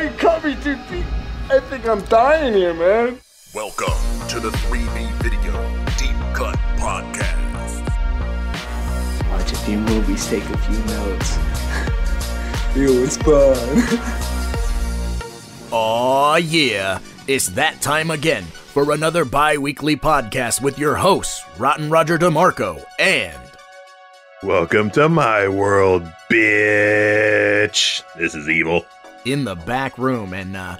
why you cut me too deep? I think I'm dying here, man. Welcome to the 3B Video Deep Cut Podcast. Watch a few movies, take a few notes. it was fun. Aw, yeah. It's that time again for another bi weekly podcast with your hosts, Rotten Roger DeMarco and. Welcome to my world, bitch. This is evil. In the back room, and uh,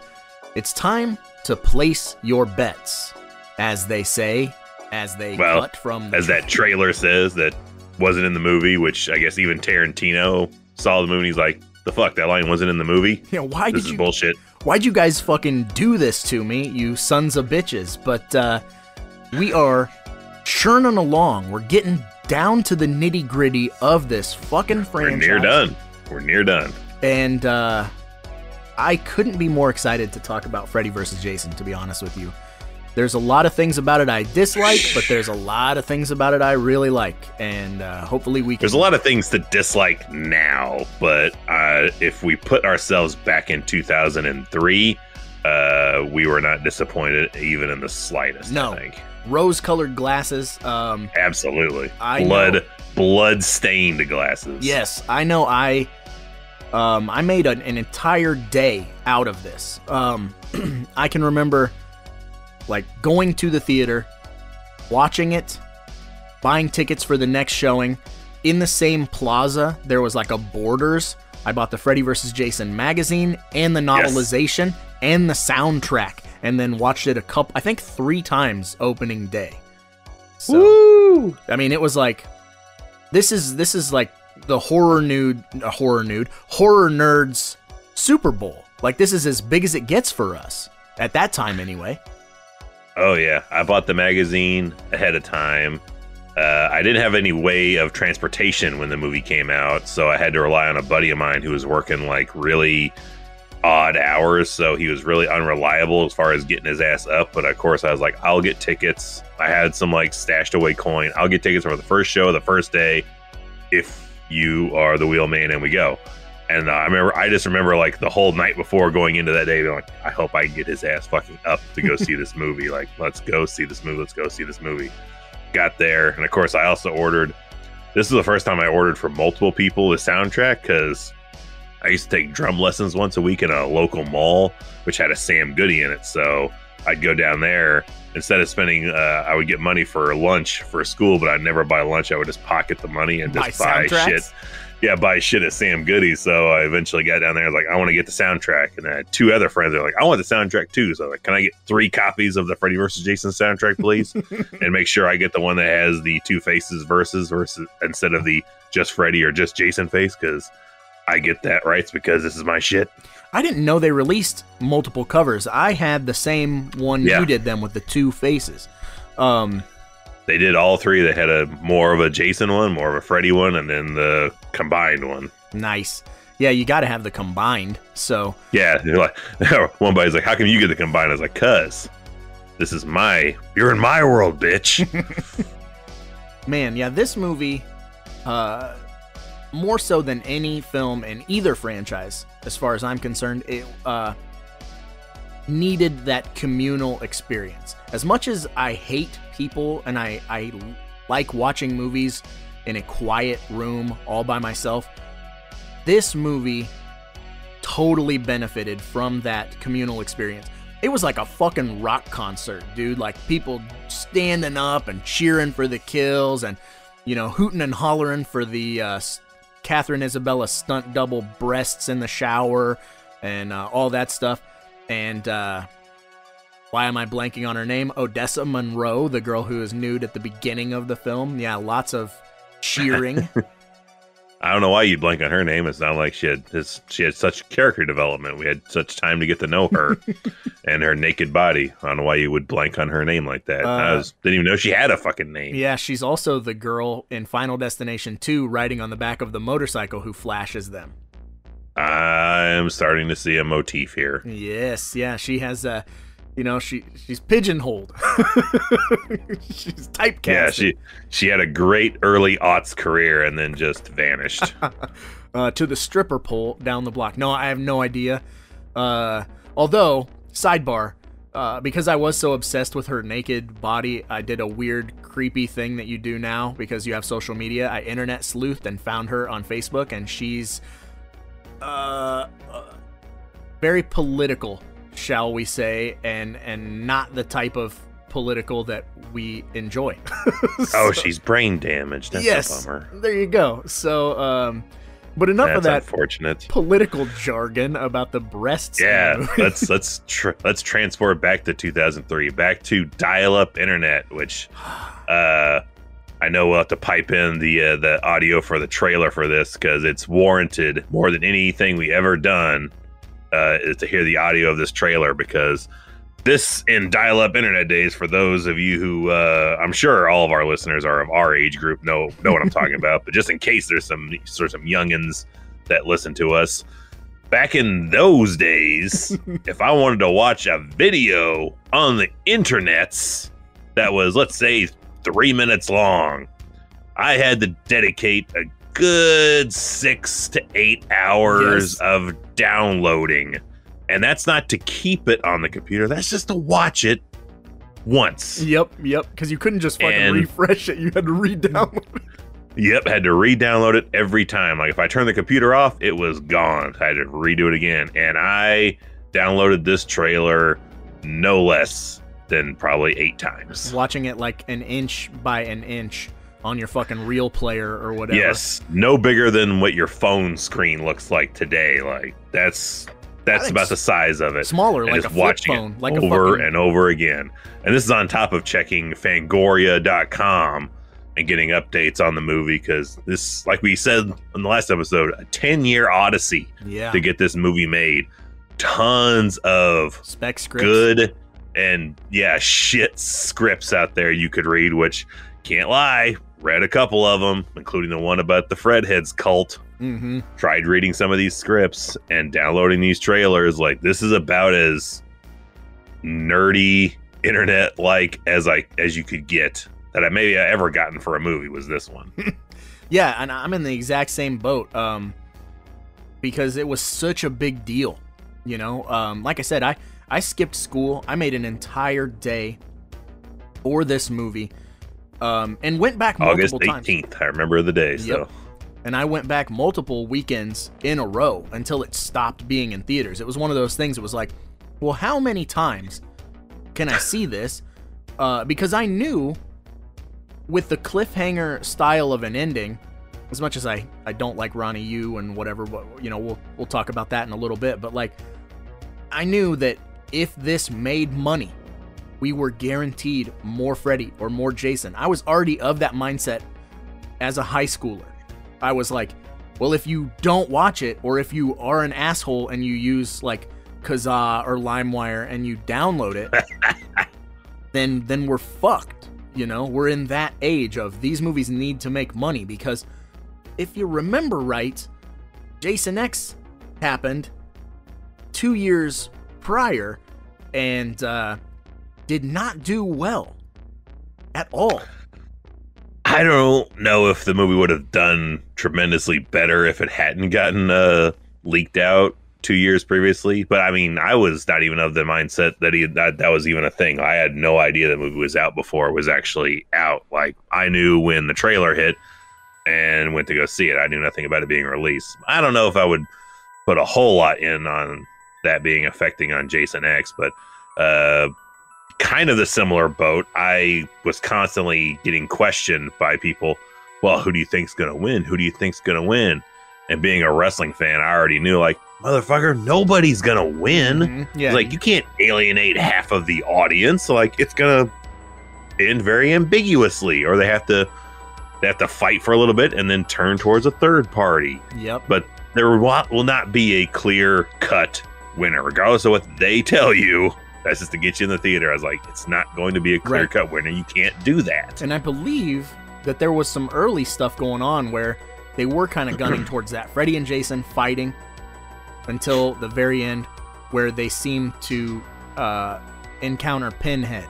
it's time to place your bets, as they say, as they Well, cut from. As that trailer says, that wasn't in the movie, which I guess even Tarantino saw the movie he's like, the fuck, that line wasn't in the movie? You know, why This did is you bullshit. why'd you guys fucking do this to me, you sons of bitches? But uh, we are churning along. We're getting down to the nitty gritty of this fucking franchise. We're near done. We're near done. And uh, I couldn't be more excited to talk about Freddy vs. Jason, to be honest with you. There's a lot of things about it I dislike, but there's a lot of things about it I really like. And uh, hopefully we can. There's a lot of things to dislike now, but uh, if we put ourselves back in 2003, uh, we were not disappointed even in the slightest. No. I think. Rose colored glasses. Um, Absolutely. I blood, know. blood stained glasses. Yes, I know. I um, I made an, an entire day out of this. Um, I can remember like going to the theater, watching it, buying tickets for the next showing. In the same plaza, there was like a Borders. I bought the Freddy vs. Jason magazine and the Yes. novelization and the soundtrack, and then watched it a couple, I think three times opening day. So, Woo! I mean, it was like this is this is like the horror nude, uh, horror nude, horror nerds Super Bowl. Like this is as big as it gets for us at that time, anyway. Oh yeah, I bought the magazine ahead of time. Uh, I didn't have any way of transportation when the movie came out, so I had to rely on a buddy of mine who was working like really odd hours. So he was really unreliable as far as getting his ass up. But of course, I was like, I'll get tickets. I had some like stashed away coin. I'll get tickets for the first show, the first day, if you are the wheelman and we go. And uh, I remember, I just remember like the whole night before going into that day, being like, I hope I can get his ass fucking up to go see this movie. Like, let's go see this movie. Let's go see this movie. Got there. And of course, I also ordered, this is the first time I ordered for multiple people the soundtrack because I used to take drum lessons once a week in a local mall, which had a Sam Goody in it. So I'd go down there instead of spending, uh, I would get money for lunch for school, but I'd never buy lunch. I would just pocket the money and just buy soundtracks? shit yeah, buy shit at Sam Goody. So I eventually got down there. I was like, I want to get the soundtrack. And I had two other friends. They're like, I want the soundtrack too. So I was like, can I get three copies of the Freddy versus Jason soundtrack, please? and make sure I get the one that has the two faces versus versus instead of the just Freddy or just Jason face because I get that rights because this is my shit. I didn't know they released multiple covers. I had the same one Yeah. you did them with the two faces. Um, They did all three. They had a more of a Jason one, more of a Freddy one, and then the combined one. nice. Yeah, you got to have the combined. So Yeah, like one buddy's like, "How come you get the combined?" I was like, "Cause this is my you're in my world, bitch." man yeah this movie uh more so than any film in either franchise as far as i'm concerned it uh needed that communal experience as much as i hate people and i i like watching movies in a quiet room all by myself this movie totally benefited from that communal experience it was like a fucking rock concert, dude. Like people standing up and cheering for the kills and, you know, hooting and hollering for the uh, Katharine Isabelle stunt double breasts in the shower and uh, all that stuff. And uh, why am I blanking on her name? Odessa Munroe, the girl who is nude at the beginning of the film. Yeah, lots of cheering. I don't know why you'd blank on her name. It's not like she had this, she had such character development. We had such time to get to know her and her naked body. I don't know why you would blank on her name like that. I Uh, was, didn't even know she had a fucking name. Yeah, she's also the girl in Final Destination 2 riding on the back of the motorcycle who flashes them. I'm starting to see a motif here. Yes, yeah, she has a you know, she she's pigeonholed. she's typecast. Yeah, she she had a great early aughts career and then just vanished. uh, to the stripper pole down the block. No, I have no idea. Uh, although, sidebar, uh, because I was so obsessed with her naked body, I did a weird, creepy thing that you do now because you have social media. I internet sleuthed and found her on Facebook, and she's uh, uh, very political, shall we say, and and not the type of political that we enjoy. Oh, she's brain damaged. That's yes. a bummer. There you go. So, um, but enough That's of that unfortunate. political jargon about the breasts. Yeah, let's let's tr- let's transport back to 2003, back to dial-up internet, which uh, I know we'll have to pipe in the uh, the audio for the trailer for this because it's warranted more than anything we ever done uh, is to hear the audio of this trailer because this in dial-up internet days for those of you who uh, I'm sure all of our listeners are of our age group know know what I'm talking about, but just in case there's some sort of some youngins that listen to us back in those days, if I wanted to watch a video on the internets that was, let's say, three minutes long, I had to dedicate a good six to eight hours Yes. of downloading. And that's not to keep it on the computer, that's just to watch it once. Yep, yep. Because you couldn't just fucking And- refresh it. You had to re-download. it. Yep, had to re-download it every time. Like if I turned the computer off, it was gone. I had to redo it again. And I downloaded this trailer no less than probably eight times. Watching it like an inch by an inch on your fucking real player or whatever. Yes, no bigger than what your phone screen looks like today. Like that's that's about the size of it. Smaller, and like a just flip watching phone, it like over fucking- and over again. And this is on top of checking Fangoria.com and getting updates on the movie because this, like we said in the last episode, a ten-year odyssey Yeah. to get this movie made. Tons of Spec scripts. good and yeah, shit scripts out there you could read, which can't lie, read a couple of them, including the one about the Fredheads cult. Mm-hmm. Tried reading some of these scripts and downloading these trailers. Like this is about as nerdy internet like as I as you could get that I maybe I ever gotten for a movie was this one. Yeah, and I'm in the exact same boat. Um, because it was such a big deal. You know, um, like I said, I I skipped school. I made an entire day for this movie, um, and went back August multiple times. 18th. I remember the day. So Yep. And I went back multiple weekends in a row until it stopped being in theaters. It was one of those things. It was like, well, how many times can I see this? Uh, because I knew with the cliffhanger style of an ending, as much as I, I don't like Ronnie Yu and whatever, but, you know, we'll we'll talk about that in a little bit. But like, I knew that if this made money, we were guaranteed more Freddy or more Jason. I was already of that mindset as a high schooler. I was like, well, if you don't watch it, or if you are an asshole and you use like Kazaa or LimeWire and you download it, then then we're fucked. You know, we're in that age of these movies need to make money because if you remember right, Jason X happened two years prior and uh, did not do well at all. I don't know if the movie would have done tremendously better if it hadn't gotten uh, leaked out two years previously. But I mean, I was not even of the mindset that he that, that was even a thing. I had no idea the movie was out before it was actually out. Like I knew when the trailer hit and went to go see it. I knew nothing about it being released. I don't know if I would put a whole lot in on that being affecting on Jason X, but uh kind of the similar boat. I was constantly getting questioned by people. Well, who do you think's gonna win? Who do you think's gonna win? And being a wrestling fan, I already knew like motherfucker, nobody's gonna win. Mhm. Yeah, like you can't alienate half of the audience. Like it's gonna end very ambiguously, or they have to they have to fight for a little bit and then turn towards a third party yep. but there will not be a clear cut winner, regardless of what they tell you. That's just to get you in the theater. I was like, it's not going to be a clear Right. cut winner. You can't do that. And I believe that there was some early stuff going on where they were kind of gunning towards that. Freddy and Jason fighting until the very end, where they seem to uh, encounter Pinhead.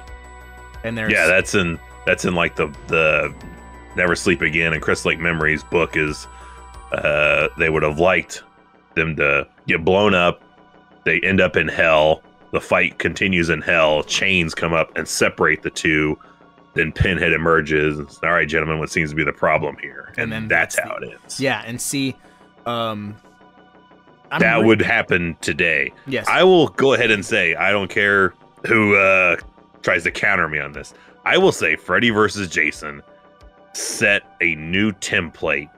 And there's Yeah, that's in that's in like the the Never Sleep Again and Crystal Lake Memories book is uh they would have liked them to get blown up They end up in hell. The fight continues in hell. Chains come up and separate the two. Then Pinhead emerges. And says, All right, gentlemen, what seems to be the problem here? And, And then that's, that's how the- it ends. Yeah, and see, um, I'm that would happen today. yes. I will go ahead and say I don't care who uh, tries to counter me on this. I will say Freddy versus Jason set a new template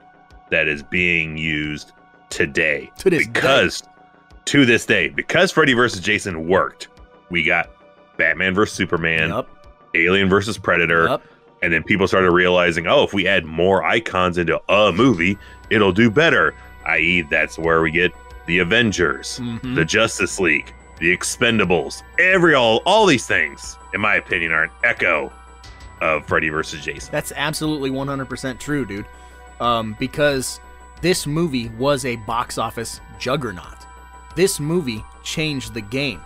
that is being used today. To this because to this day, because Freddy versus Jason worked, we got Batman versus Superman, Yup, Alien versus Predator, yup. and then people started realizing, oh, if we add more icons into a movie, it'll do better. I.e., that's where we get the Avengers, Mhm. the Justice League, the Expendables, every all all these things, in my opinion, are an echo of Freddy versus Jason. That's absolutely 100% true, dude. Um, because this movie was a box office juggernaut. This movie changed the game.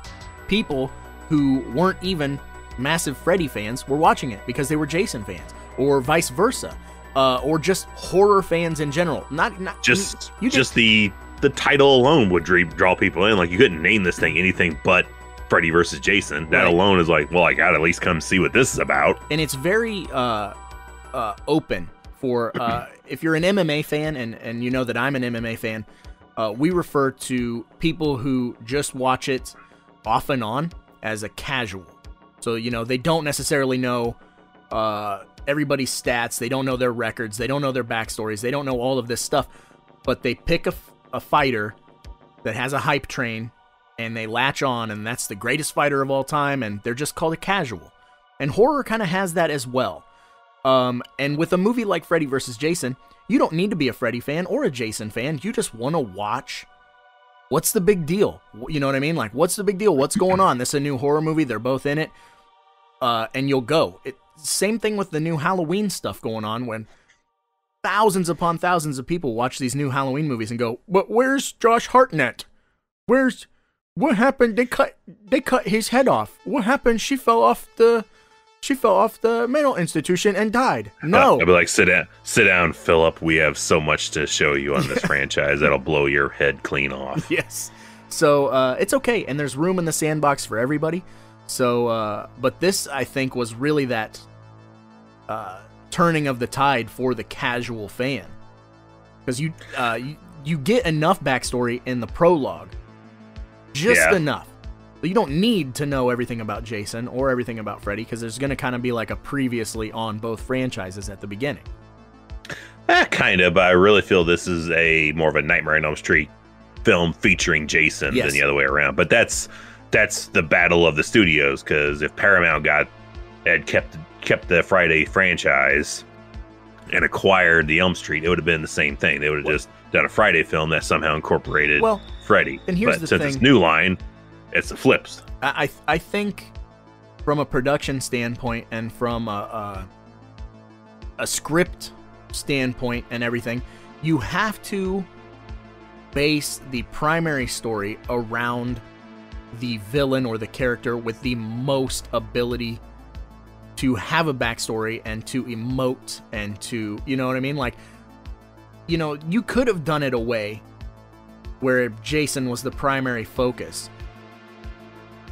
People who weren't even massive Freddy fans were watching it because they were Jason fans, or vice versa, uh, or just horror fans in general. Not, not Just you, you just the the title alone would dra- draw people in. Like you couldn't name this thing anything but Freddy versus Jason. That Right. alone is like, well, I gotta at least come see what this is about. and it's very uh, uh, open for uh, if you're an MMA fan, and and you know that I'm an MMA fan. Uh, we refer to people who just watch it off and on as a casual. So you know they don't necessarily know uh, everybody's stats. They don't know their records. They don't know their backstories. They don't know all of this stuff. But they pick a, a fighter that has a hype train, and they latch on, and that's the greatest fighter of all time, and they're just called a casual. And horror kind of has that as well. Um, and with a movie like Freddy vs. Jason, you don't need to be a Freddy fan or a Jason fan. You just want to watch. What's the big deal? You know what I mean? Like, what's the big deal? What's going on? This is a new horror movie. They're both in it. Uh, and you'll go. It, same thing with the new Halloween stuff going on when thousands upon thousands of people watch these new Halloween movies and go, "But where's Josh Hartnett? Where's what happened? They cut they cut his head off. What happened? She fell off the she fell off the mental institution and died. No, I'd be like, sit down, sit down, Philip. We have so much to show you on this franchise that'll blow your head clean off. yes. So uh, it's okay, and there's room in the sandbox for everybody. So, uh, but this I think was really that uh, turning of the tide for the casual fan, because you, uh, you you get enough backstory in the prologue, just Yeah. enough. You don't need to know everything about Jason or everything about Freddy, because there's going to kind of be like a previously on both franchises at the beginning. Eh, kind of, but I really feel this is a more of a Nightmare on Elm Street film featuring Jason Yes. than the other way around. But that's that's the battle of the studios because if Paramount got had kept kept the Friday franchise and acquired the Elm Street, it would have been the same thing. They would have just done a Friday film that somehow incorporated Well, Freddy. and here's but the since it's new line, it's the flips. I I think from a production standpoint and from a, a a script standpoint and everything, you have to base the primary story around the villain or the character with the most ability to have a backstory and to emote and to you know what I mean like you know you could have done it a way where Jason was the primary focus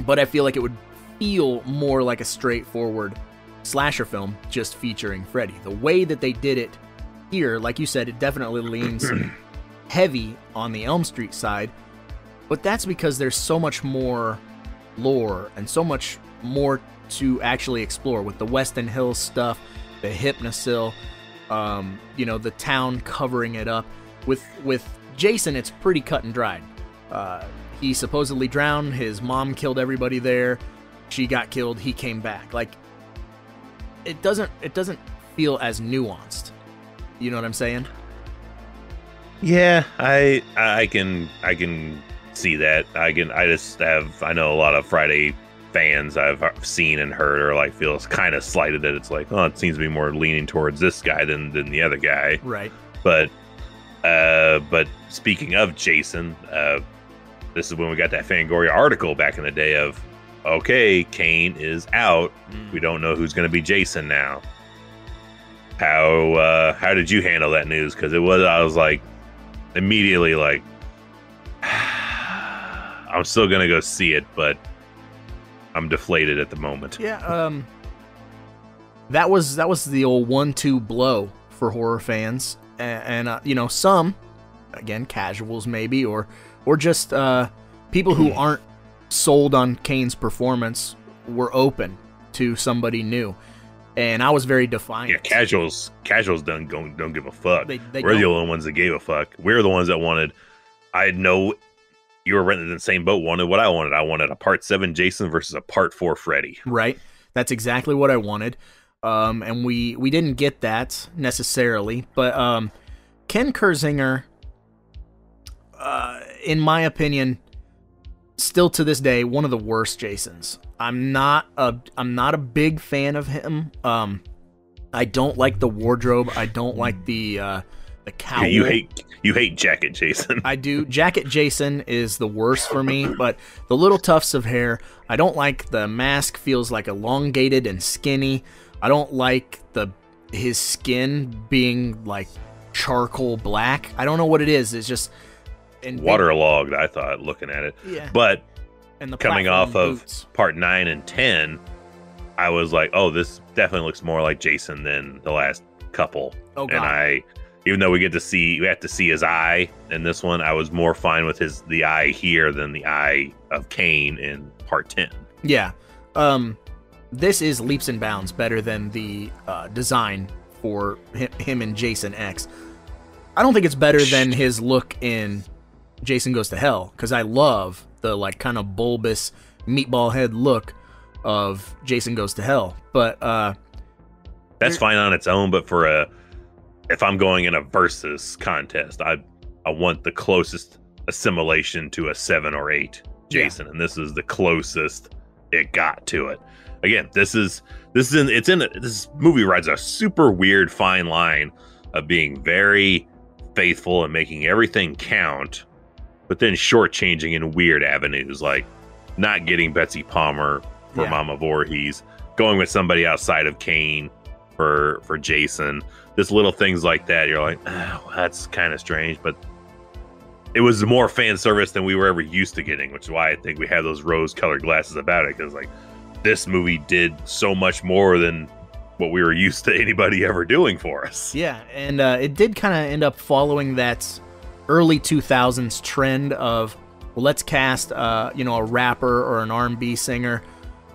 but I feel like it would feel more like a straightforward slasher film just featuring Freddy. The way that they did it here, like you said, it definitely leans heavy on the Elm Street side, but that's because there's so much more lore and so much more to actually explore with the Westin Hills stuff, the Hypnocil, um, you know, the town covering it up. With with Jason, it's pretty cut and dried. Uh, he supposedly drowned. His mom killed everybody there. She got killed. He came back. Like it doesn't it doesn't feel as nuanced. You know what I'm saying? Yeah, I I can I can see that. I can I just have I know a lot of Friday fans I've seen and heard are like feels kind of slighted that it's like oh it seems to be more leaning towards this guy than than the other guy. Right. But uh but speaking of Jason, uh this is when we got that Fangoria article back in the day of okay, Kane is out. We don't know who's going to be Jason now. How uh how did you handle that news cuz it was I was like immediately like I'm still gonna go see it, but I'm deflated at the moment. Yeah, um that was that was the old one-two blow for horror fans and, and uh, you know, some again casuals maybe or or just uh people who aren't sold on Kane's performance were open to somebody new. And I was very defiant. Yeah, casuals casuals don't go, don't give a fuck. They- they We're the don't. only ones that gave a fuck. We're the ones that wanted. I know you were renting the same boat. Wanted what I wanted. I wanted a part seven Jason versus a part four Freddy. right? That's exactly what I wanted. Um, and we we didn't get that necessarily, but um, Ken Kirzinger, uh, in my opinion, still to this day one of the worst Jasons. I'm not a I'm not a big fan of him. Um, I don't like the wardrobe. I don't like the uh, the cowl. Yeah, you hate you hate Jacket Jason. I do. Jacket Jason is the worst for me, but the little tufts of hair, I don't like. The mask feels like elongated and skinny. I don't like the his skin being like charcoal black. I don't know what it is. It's just and Waterlogged. I thought looking at it, Yeah. but and the coming off of boots. part nine and ten, I was like, oh, this definitely looks more like Jason than the last couple. Oh and. I, even though we get to see, we have to see his eye in this one, I was more fine with his the eye here than the eye of Kane in part ten. Yeah. Um, this is leaps and bounds better than the uh, design for him, him and Jason X. I don't think it's better than his look in Jason Goes to Hell because I love the like kind of bulbous meatball head look of Jason Goes to Hell. But uh, That's fine on its own, but for a, if I'm going in a versus contest, I, I want the closest assimilation to a seven or eight Yeah. Jason, and this is the closest it got to it. Again, this is this is in it's in this movie rides a super weird fine line of being very faithful and making everything count, but then shortchanging in weird avenues like not getting Betsy Palmer for Yeah. Mama Voorhees, going with somebody outside of Kane for for Jason. Just little things like that. You're like, oh, that's kind of strange, but it was more fan service than we were ever used to getting, which is why I think we have those rose-colored glasses about it. Because like this movie did so much more than what we were used to anybody ever doing for us. Yeah, and uh, it did kind of end up following that early 2000s trend of well, let's cast uh, you know a rapper or an R&B singer,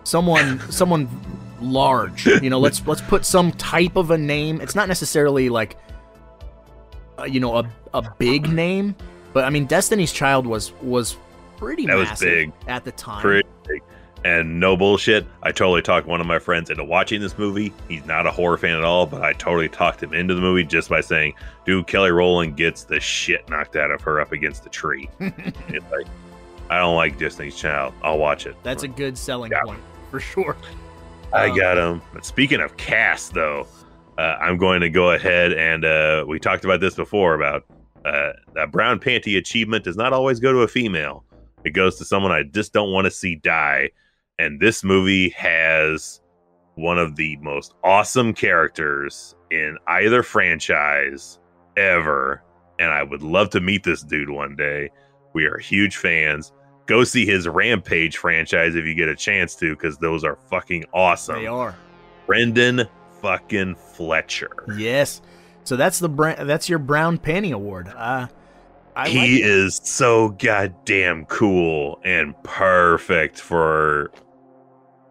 someone someone large. You know, let's let's put some type of a name. It's not necessarily like uh, you know a a big name, but I mean Destiny's Child was was pretty That was massive big. at the time. Pretty big. And no bullshit. I totally talked one of my friends into watching this movie. He's not a horror fan at all, but I totally talked him into the movie just by saying, dude, Kelly Rowland gets the shit knocked out of her up against the tree. it's like, I don't like Destiny's Child. I'll watch it. That's a good selling Yeah. point for sure. I Um, got him. But speaking of cast, though, uh, I'm going to go ahead and uh, we talked about this before about uh, that brown panty achievement does not always go to a female. It goes to someone I just don't want to see die. And this movie has one of the most awesome characters in either franchise ever. And I would love to meet this dude one day. We are huge fans. Go see his Rampage franchise if you get a chance to, because those are fucking awesome. They are. Brendan fucking Fletcher. Yes. So that's the bra- that's your brown panty award. Uh, I he like is so goddamn cool and perfect for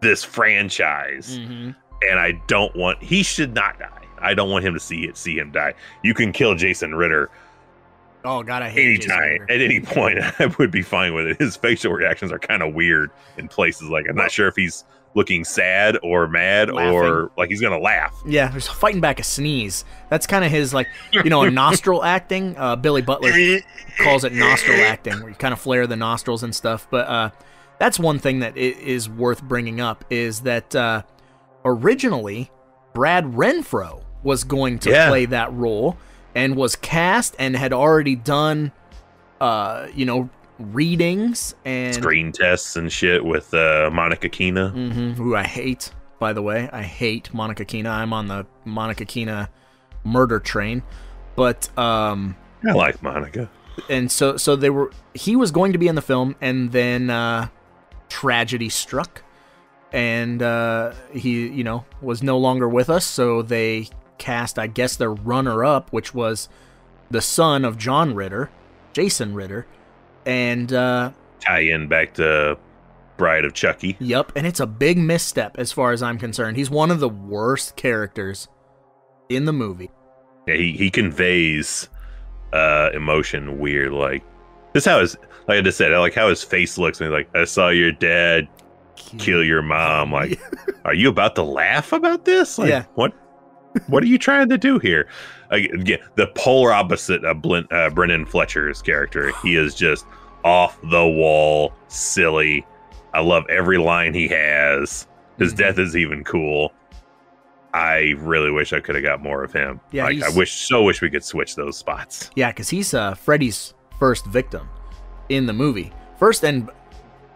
this franchise. Mhm. And I don't want he should not die. I don't want him to see it see him die. You can kill Jason Ritter Oh god, I hate anytime at any point. I would be fine with it. His facial reactions are kind of weird in places like I'm not sure if he's looking sad or mad or like he's gonna laugh. Yeah, he's fighting back a sneeze. That's kind of his like, you know, nostril acting. Uh, Billy Butler calls it nostril acting, where you kind of flare the nostrils and stuff. But uh, that's one thing that is worth bringing up is that uh, originally Brad Renfro was going to Yeah. play that role and was cast and had already done, uh, you know, readings and Screen tests and shit with uh, Monica Keena. hmm who I hate, by the way. I hate Monica Keena. I'm on the Monica Keena murder train. But um I like Monica. and so so they were he was going to be in the film and then uh tragedy struck and uh he you know was no longer with us so they cast i guess their runner up which was the son of john ritter jason ritter and uh Tie in back to Bride of Chucky. Yep, and it's a big misstep as far as I'm concerned. He's one of the worst characters in the movie. Yeah, he, he conveys uh emotion weird like this how his like I just said, I like how his face looks and he's like, I saw your dad kill your mom. Like, are you about to laugh about this? Like Yeah. what what are you trying to do here? Like, Again, the polar opposite of Blin, uh, Brendan Fletcher's character. He is just off the wall, silly. I love every line he has. His Mhm. death is even cool. I really wish I could have got more of him. Yeah, like, I wish so wish we could switch those spots. Yeah, because he's uh, Freddy's first victim in the movie. First and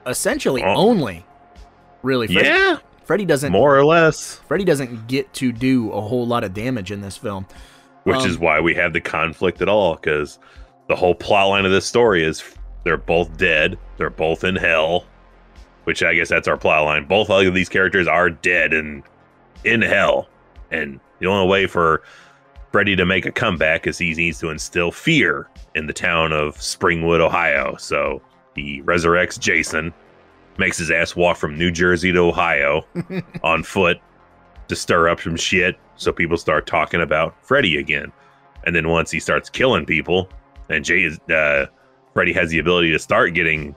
essentially Oh. only. Really, Freddy, Yeah, Freddy doesn't. more or less. Freddy doesn't get to do a whole lot of damage in this film. Which Um, is why we have the conflict at all, because the whole plot line of this story is they're both dead, they're both in hell. Which I guess that's our plot line. Both of these characters are dead and in hell, and the only way for Freddy to make a comeback is he needs to instill fear in the town of Springwood, Ohio. So he resurrects Jason, makes his ass walk from New Jersey to Ohio on foot to stir up some shit so people start talking about Freddy again. And then once he starts killing people, and Jay is, uh, Freddy has the ability to start getting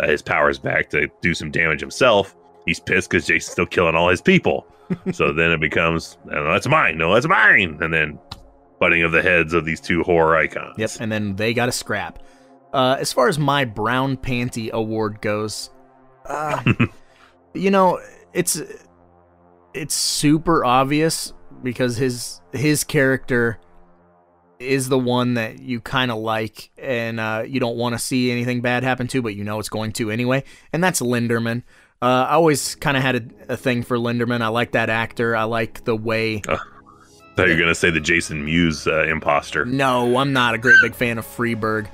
uh, his powers back to do some damage himself. He's pissed because Jason's still killing all his people. So then it becomes, no, that's mine. No, that's mine. And then butting of the heads of these two horror icons. Yep, and then they got a scrap. Uh, as far as my brown panty award goes, uh, you know, it's it's super obvious because his his character is the one that you kind of like and uh, you don't want to see anything bad happen to, but you know it's going to anyway, and that's Linderman. Uh, I always kind of had a, a thing for Linderman. I like that actor. I like the way I thought you were going to say the Jason Mewes uh, imposter. No, I'm not a great big fan of Freeburg.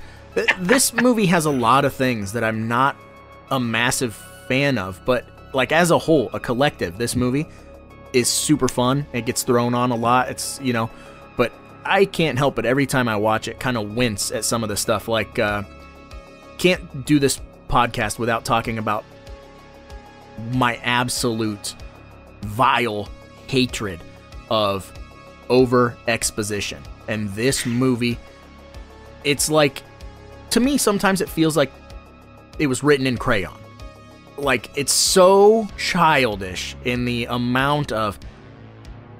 This movie has a lot of things that I'm not a massive fan of, but like as a whole, a collective, this movie is super fun. It gets thrown on a lot. It's, you know, but I can't help it every time I watch it kind of wince at some of the stuff like uh can't do this podcast without talking about my absolute vile hatred of over exposition. And this movie, it's like, to me, sometimes it feels like it was written in crayon. Like, it's so childish in the amount of,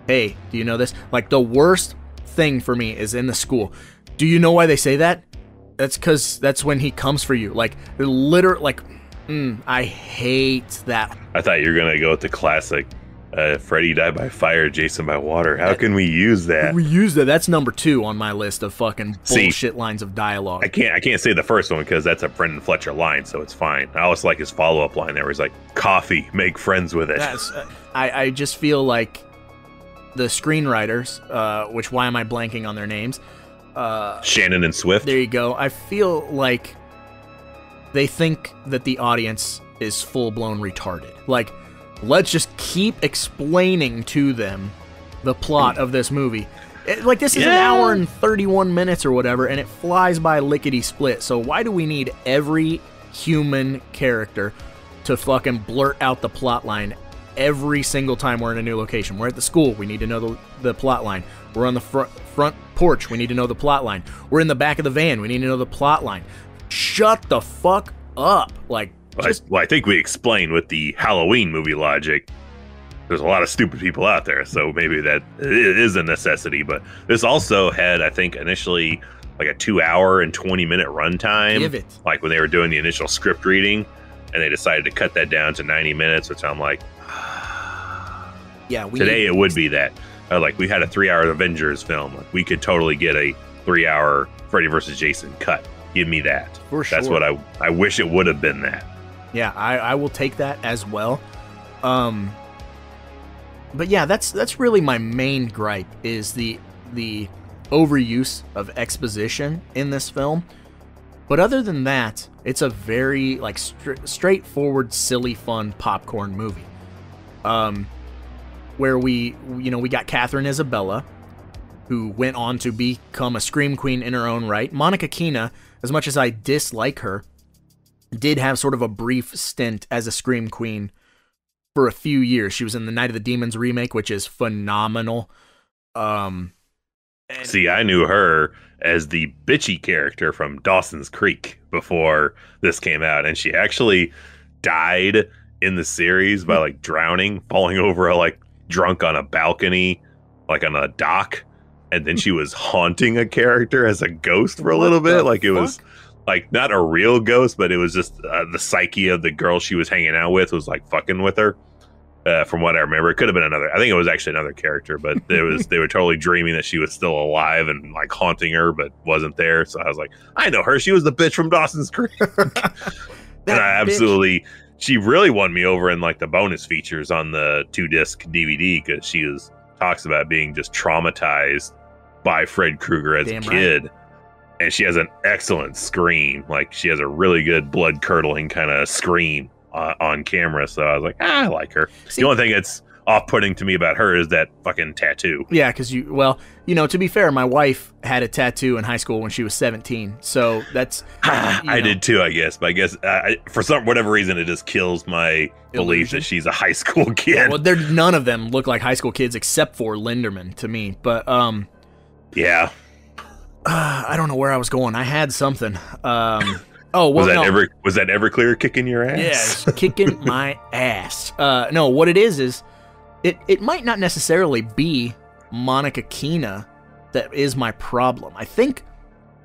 hey, do you know this? Like, the worst thing for me is in the school. Do you know why they say that? That's because that's when he comes for you. Like, literally, like, mm, I hate that I thought you were going to go with the classic uh, Freddy died by fire, Jason by water. How can we use that? We use that. That's number two on my list of fucking See, bullshit lines of dialogue. I can't I can't say the first one because that's a Brendan Fletcher line, so it's fine. I always like his follow up line there where he's like, Coffee, make friends with it. That's, uh, I, I just feel like the screenwriters, uh, which why am I blanking on their names? Uh, Shannon and Swift. there you go. I feel like they think that the audience is full blown retarded. Like, let's just keep explaining to them the plot of this movie. It- like this is an hour and 31 minutes or whatever, and it flies by lickety split. So why do we need every human character to fucking blurt out the plot line every single time we're in a new location? We're at the school, we need to know the, the plot line. We're on the front front porch, we need to know the plot line. We're in the back of the van, we need to know the plot line. Shut the fuck up. Like Well, I, well, I think we explained with the Halloween movie logic. There's a lot of stupid people out there, so maybe that is a necessity. But this also had, I think, initially like a two hour and 20 minute runtime. give it. Like when they were doing the initial script reading, and they decided to cut that down to 90 minutes, which I'm like, Yeah, we today it would be that. Uh, like we had a three hour Avengers film. Like, we could totally get a three hour Freddy versus Jason cut. Give me that. for sure. That's what I I wish it would have been that. Yeah, I, I will take that as well. Um, but yeah, that's that's really my main gripe is the the overuse of exposition in this film. But other than that, it's a very like str- straightforward, silly, fun popcorn movie. Um, where we, you know, we got Katharine Isabelle, who went on to become a scream queen in her own right. Monica Keena, as much as I dislike her, did have sort of a brief stint as a scream queen for a few years. She was in the Night of the Demons remake, which is phenomenal. Um, and- See, I knew her as the bitchy character from Dawson's Creek before this came out, and she actually died in the series by like drowning, falling over like drunk on a balcony, like on a dock, and then she was haunting a character as a ghost for a What little bit. Like it was like not a real ghost, but it was just uh, the psyche of the girl she was hanging out with was like fucking with her. Uh, from what I remember, it could have been another. I think it was actually another character, but it was they were totally dreaming that she was still alive and like haunting her, but wasn't there. So I was like, I know her. She was the bitch from Dawson's Creek, and I bitch- absolutely. She really won me over in like the bonus features on the two disc DVD because she was talks about being just traumatized by Fred Krueger as Damn a right. kid and she has an excellent scream. Like she has a really good blood curdling kind of scream uh, on camera. So I was like, ah, I like her. See- the only thing that's off putting to me about her is that fucking tattoo. Yeah, because you, well, you know, to be fair, my wife had a tattoo in high school when she was 17. So that's, I know. did too, I guess. But I guess I, for some whatever reason, it just kills my belief that she's a high school kid. yeah, well, none of them look like high school kids except for Linderman to me. But, um, yeah. uh, I don't know where I was going. I had something. Um, oh, well, Was that no. ever was that Everclear kicking your ass? Yeah, kicking my ass. Uh, no, what it is is, it it might not necessarily be Monica Keena that is my problem. I think,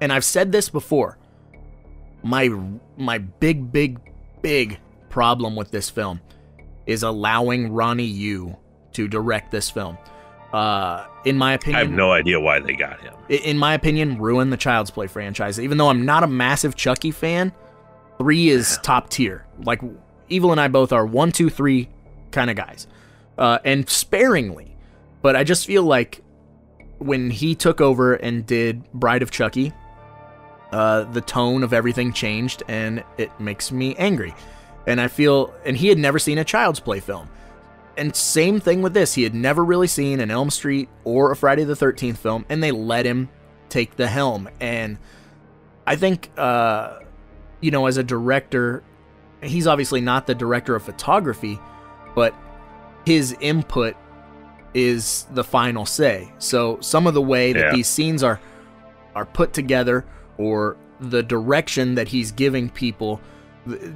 and I've said this before. My my big big big problem with this film is allowing Ronnie Yu to direct this film. Uh, in my opinion, I have no idea why they got him. in my opinion, ruin the Child's Play franchise. Even though I'm not a massive Chucky fan, three is top tier. Like Evil and I both are one, two, three kind of guys, uh, and sparingly. But I just feel like when he took over and did Bride of Chucky, uh, the tone of everything changed, and it makes me angry. And I feel, and he had never seen a Child's Play film. And same thing with this. He had never really seen an Elm Street or a Friday the 13th film, and they let him take the helm. And I think, uh, you know, as a director, he's obviously not the director of photography, but his input is the final say. So some of the way that Yeah. these scenes are are put together or the direction that he's giving people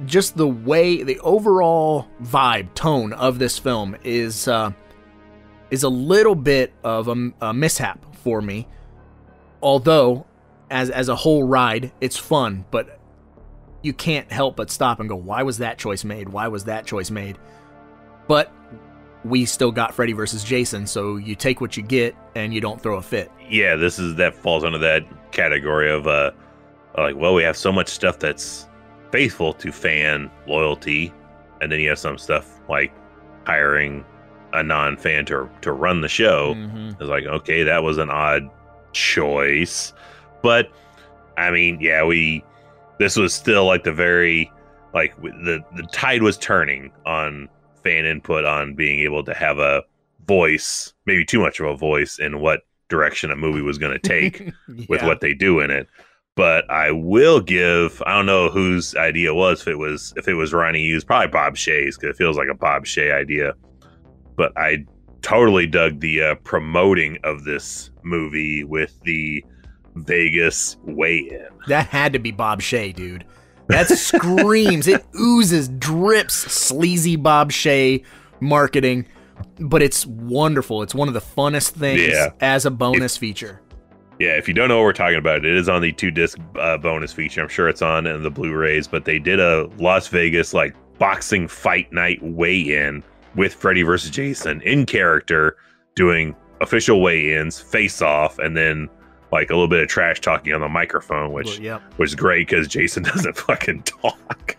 just the way the overall vibe tone of this film is uh, is a little bit of a, a mishap for me. Although as as a whole ride it's fun but you can't help but stop and go why was that choice made? Why was that choice made? But we still got Freddy versus Jason so you take what you get and you don't throw a fit. Yeah, this is that falls under that category of uh like, well, we have so much stuff that's faithful to fan loyalty, and then you have some stuff like hiring a non-fan to to run the show. Mhm. It's like, okay, that was an odd choice, but I mean, yeah, we this was still like the very like the the tide was turning on fan input on being able to have a voice, maybe too much of a voice in what direction a movie was going to take with what they do in it. But I will give I don't know whose idea it was if it was if it was Ronnie Yu's, probably Bob Shaye's because it feels like a Bob Shaye idea. But I totally dug the uh, promoting of this movie with the Vegas weigh-in. That had to be Bob Shaye, dude. That screams, it oozes, drips sleazy Bob Shaye marketing, but it's wonderful. It's one of the funnest things Yeah. as a bonus feature. Yeah, if you don't know what we're talking about, it is on the two disc uh, bonus feature. I'm sure it's on in the Blu-rays, but they did a Las Vegas like boxing fight night weigh-in with Freddy versus Jason in character, doing official weigh-ins, face-off, and then like a little bit of trash talking on the microphone, which Well, yep, which is great because Jason doesn't fucking talk.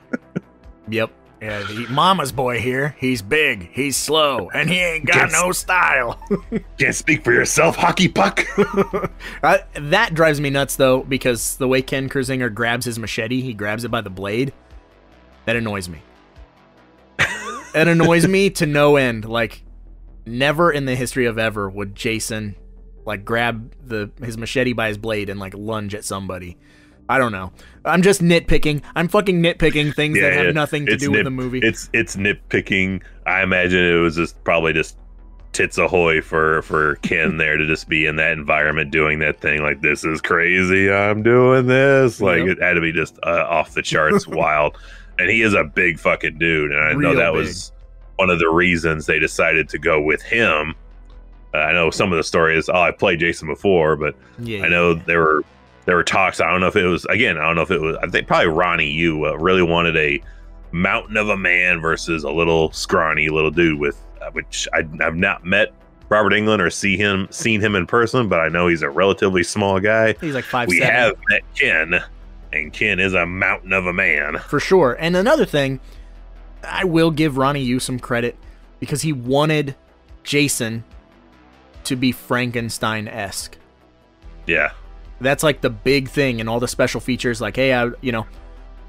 yep. Yeah, the mama's boy here. He's big, he's slow, and he ain't got Yes. no style. Can't speak for yourself, hockey puck. Uh, that drives me nuts though, because the way Ken Kirzinger grabs his machete, he grabs it by the blade. That annoys me. it annoys me to no end. Like, never in the history of ever would Jason like grab the his machete by his blade and like lunge at somebody. I don't know. I'm just nitpicking. I'm fucking nitpicking things that have yeah. nothing to It's do with the movie. It's it's nitpicking. I imagine it was just probably just tits ahoy for for Ken there to just be in that environment doing that thing like this is crazy. I'm doing this. Like Yep. it had to be just uh, off the charts wild. And he is a big fucking dude, and I know Real that was one of the reasons they decided to go with him. Uh, I know some of the story is, oh, I played Jason before, but yeah, I know there were there were talks. I don't know if it was again. I don't know if it was. I think probably Ronnie. Yu uh, really wanted a mountain of a man versus a little scrawny little dude with uh, which I, I've not met Robert Englund or see him seen him in person, but I know he's a relatively small guy. he's like five we seven. have met Ken, and Ken is a mountain of a man. for sure. And another thing, I will give Ronnie Yu some credit because he wanted Jason to be Frankenstein esque. Yeah, That's like the big thing and all the special features. Like, hey, I, you know,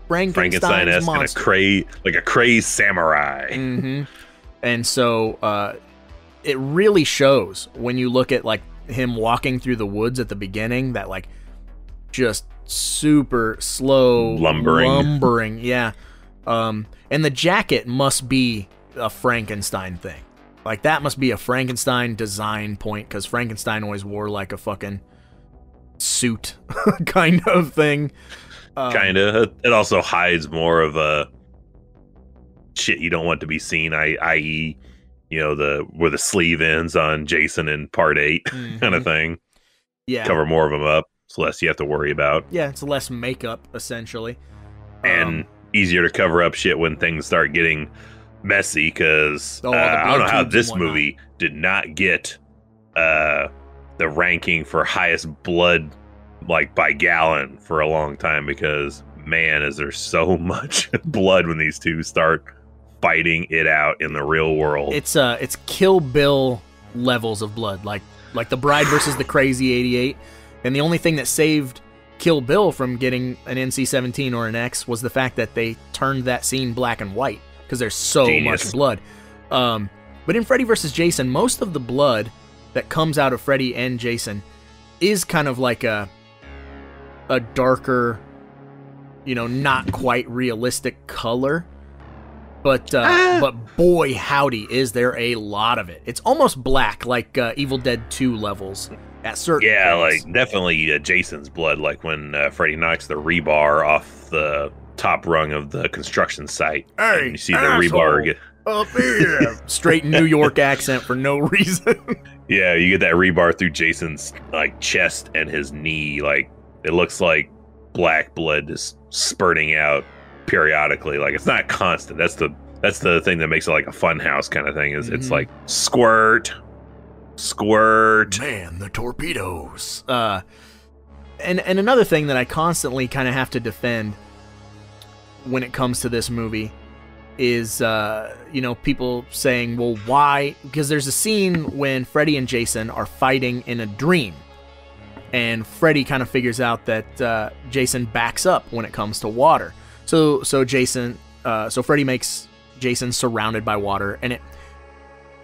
Frankenstein's Frankenstein esque and a monster. cra- like a crazed samurai. hmm And so uh, it really shows when you look at like him walking through the woods at the beginning. That like just super slow Lumbering. lumbering, yeah. Um, and the jacket must be a Frankenstein thing. Like that must be a Frankenstein design point because Frankenstein always wore like a fucking suit kind of thing. Um, kind of. It also hides more of a shit you don't want to be seen. I, i.e., you know, the where the sleeve ends on Jason in part 8 kind mhm. of thing. Yeah, Cover more of them up, so less you have to worry about, yeah. It's less makeup essentially. and Um, easier to cover up shit when things start getting messy. Because Oh, uh, I don't know how this movie did not get uh the ranking for highest blood like by gallon for a long time because man is there so much blood when these two start fighting it out in the real world it's uh it's Kill Bill levels of blood, like like the Bride versus the Crazy 88. And the only thing that saved Kill Bill from getting an NC-17 or an X was the fact that they turned that scene black and white because there's so Genius. much blood. Um, but in Freddy versus Jason, most of the blood that comes out of Freddy and Jason is kind of like a a darker, you know, not quite realistic color. But uh, but boy howdy, is there a lot of it? It's almost black, like uh, Evil Dead Two levels at certain. yeah points. like definitely uh, jason's blood like when uh, freddy knocks the rebar off the top rung of the construction site Hey, and you see the asshole. rebar get up here, straight New York accent for no reason. Yeah, you get that rebar through Jason's like chest and his knee. Like it looks like black blood just spurting out periodically. Like it's not constant. That's the that's the thing that makes it like a fun house kind of thing. Is it's Mhm. like squirt, squirt. Man, the torpedoes. Uh, and and another thing that I constantly kind of have to defend when it comes to this movie is uh, you know people saying, well, why? Because there's a scene when Freddy and Jason are fighting in a dream, and Freddy kind of figures out that uh, Jason backs up when it comes to water. So so Jason, uh, so Freddy makes Jason surrounded by water, and it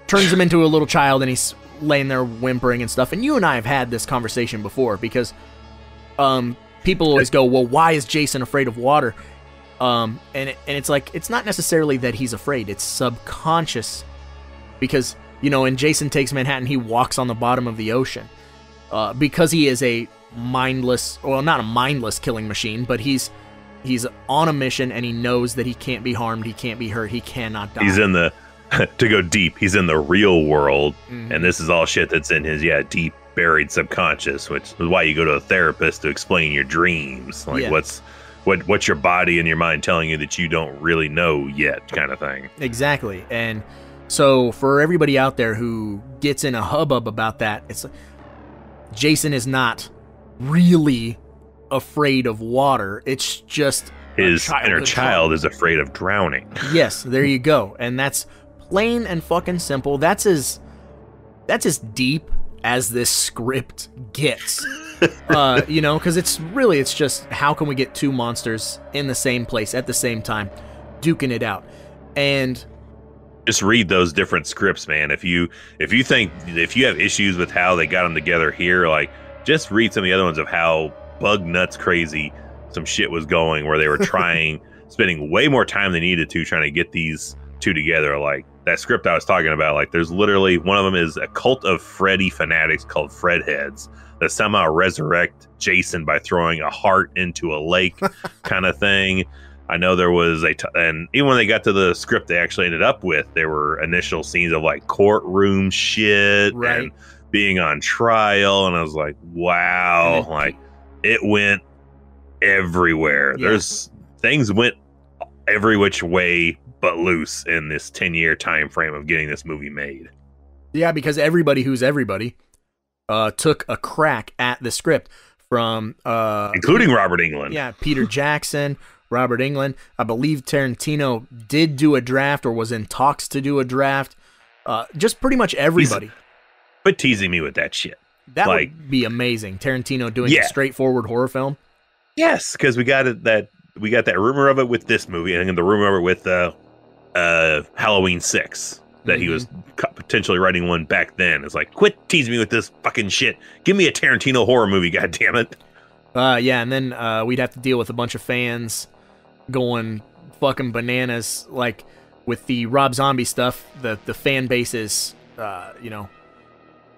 turns him into a little child, and he's laying there whimpering and stuff. And you and I have had this conversation before because um, people always go, "Well, why is Jason afraid of water?" Um, and it, and it's like it's not necessarily that he's afraid; it's subconscious because you know, in Jason Takes Manhattan, he walks on the bottom of the ocean uh, because he is a mindless, well, not a mindless killing machine, but he's he's on a mission and he knows that he can't be harmed, he can't be hurt, he cannot die. He's in the to go deep. He's in the real world, Mhm. and this is all shit that's in his yeah deep buried subconscious, which is why you go to a therapist to explain your dreams. Like Yeah. what's what what's your body and your mind telling you that you don't really know yet, kind of thing. Exactly. And so for everybody out there who gets in a hubbub about that, it's Jason is not really afraid of water. It's just his inner child is afraid of drowning. Yes, there you go. And that's plain and fucking simple. That's as that's as deep as this script gets. uh, you know, because it's really it's just how can we get two monsters in the same place at the same time, duking it out, and Just read those different scripts, man. If you if you think if you have issues with how they got them together here, like just read some of the other ones of how bug nuts crazy some shit was going, where they were trying, spending way more time than needed to trying to get these two together. Like that script I was talking about, like there's literally one of them is a cult of Freddy fanatics called Fred Heads that somehow resurrect Jason by throwing a heart into a lake, kind of thing. I know there was a, t- and even when they got to the script they actually ended up with, there were initial scenes of like courtroom shit Right. and being on trial, and I was like, wow, it- like it went everywhere. Yeah. There's things went every which way but loose in this 10 year time frame of getting this movie made. Yeah, because everybody who's everybody uh, took a crack at the script from uh, Including Robert Englund. yeah Peter Jackson, Robert Englund. I believe Tarantino did do a draft or was in talks to do a draft. Uh, just pretty much everybody. But teasing me with that shit. that like- would be amazing. Tarantino doing Yeah. a straightforward horror film. Yes, because we got it that we got that rumor of it with this movie, and then the rumor of it with uh, uh, Halloween Six that he was co- potentially writing one back then. It's like, quit teasing me with this fucking shit. Give me a Tarantino horror movie, god damn it. Uh, yeah, and then uh, we'd have to deal with a bunch of fans going fucking bananas, like with the Rob Zombie stuff. The the fan base is, uh, you know,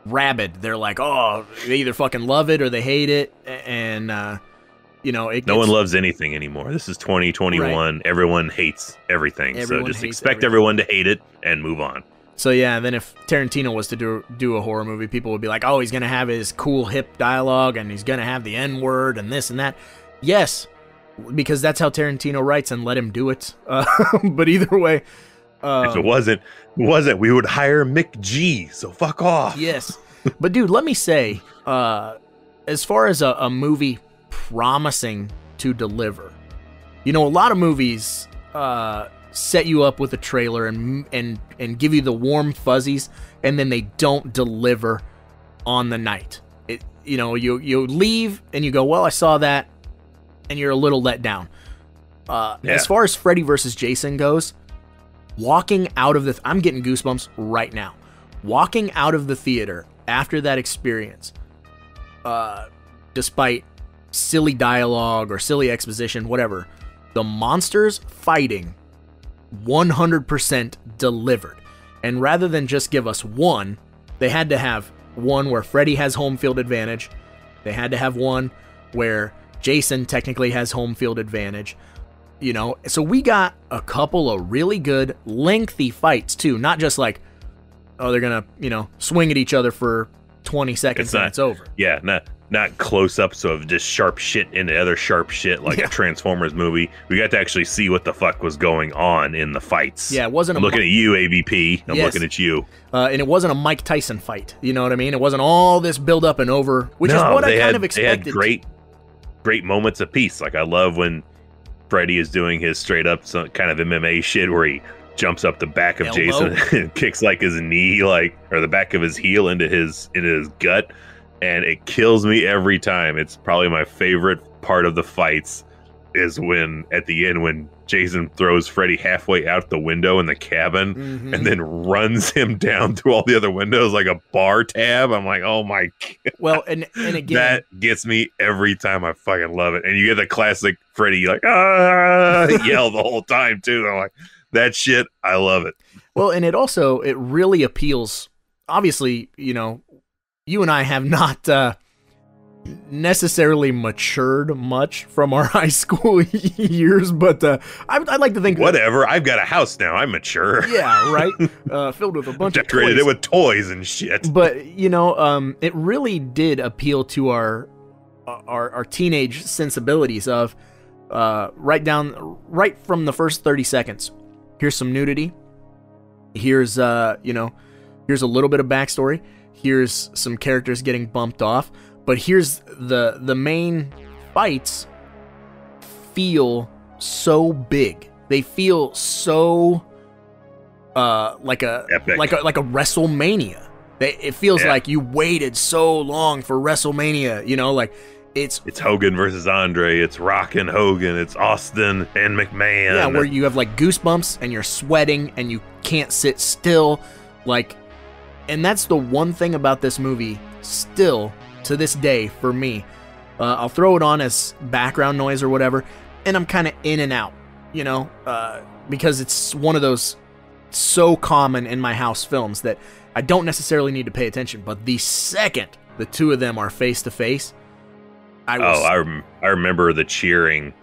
rabid. They're like, oh, they either fucking love it or they hate it, and uh, you know, it No gets- one loves anything anymore. This is 2021. Everyone hates everything. Everyone so just expect everything. everyone to hate it and move on. So yeah, then if Tarantino was to do do a horror movie, people would be like, "Oh, he's gonna have his cool hip dialogue, and he's gonna have the N word and this and that." Yes, because that's how Tarantino writes, and let him do it. Uh, but either way, if um, it wasn't, it wasn't. We would hire McG. So fuck off. yes. But dude, let me say, uh, as far as a, a movie promising to deliver, you know, a lot of movies uh, set you up with a trailer and and and give you the warm fuzzies, and then they don't deliver on the night. It, you know, you you leave and you go, well, I saw that, and you're a little let down. Uh, Yeah. As far as Freddy versus Jason goes, walking out of the, I'm getting goosebumps right now. Walking out of the theater after that experience, uh, despite silly dialogue or silly exposition, whatever, the monsters fighting 100% delivered. And rather than just give us one, they had to have one where Freddy has home field advantage. They had to have one where Jason technically has home field advantage. You know, so we got a couple of really good, lengthy fights too. Not just like, oh, they're gonna, you know, swing at each other for 20 seconds It's and not- it's over. Yeah, not not close ups of just sharp shit into other sharp shit like Yeah. a Transformers movie. We got to actually see what the fuck was going on in the fights. Yeah, it wasn't I'm a looking mu- at you, AVP. I'm Yes. looking at you. uh, and it wasn't a Mike Tyson fight. You know what I mean? It wasn't all this build up and over, which is what I they kind had, of They expected. had great, great moments of peace. Like I love when Freddy is doing his straight up some kind of MMA shit where he jumps up the back of Elbow. Jason and kicks like his knee, like or the back of his heel into his into his gut, and it kills me every time. It's probably my favorite part of the fights is when at the end when Jason throws Freddy halfway out the window in the cabin Mhm. and then runs him down through all the other windows like a bar tab. I'm like, oh my well, and and again, that gets me every time. I fucking love it. And you get the classic Freddy like ah yell the whole time too. I'm like that shit. I love it. Well, and it also it really appeals. Obviously, you know, you and I have not uh, necessarily matured much from our high school years, but uh, I, I'd like to think that- Whatever. I've got a house now. I'm mature. yeah, right. Uh, filled with a bunch of Decorated it with toys and shit. but you know, um, it really did appeal to our our, our teenage sensibilities of uh, right down right from the first thirty seconds. Here's some nudity. Here's uh, you know, here's a little bit of backstory. Here's some characters getting bumped off, but here's the the main fights feel so big. They feel so uh like a Epic. like a like a WrestleMania. They, it feels Yeah. like you waited so long for WrestleMania, you know, like it's It's Hogan versus Andre. It's Rock and Hogan. It's Austin and McMahon. yeah, where you have like goosebumps and you're sweating and you can't sit still like and that's the one thing about this movie still to this day for me. Uh, I'll throw it on as background noise or whatever and I'm kind of in and out, you know, uh, because it's one of those so common in my house films that I don't necessarily need to pay attention, but the second the two of them are face to face, I was Oh, I, rem- I remember the cheering.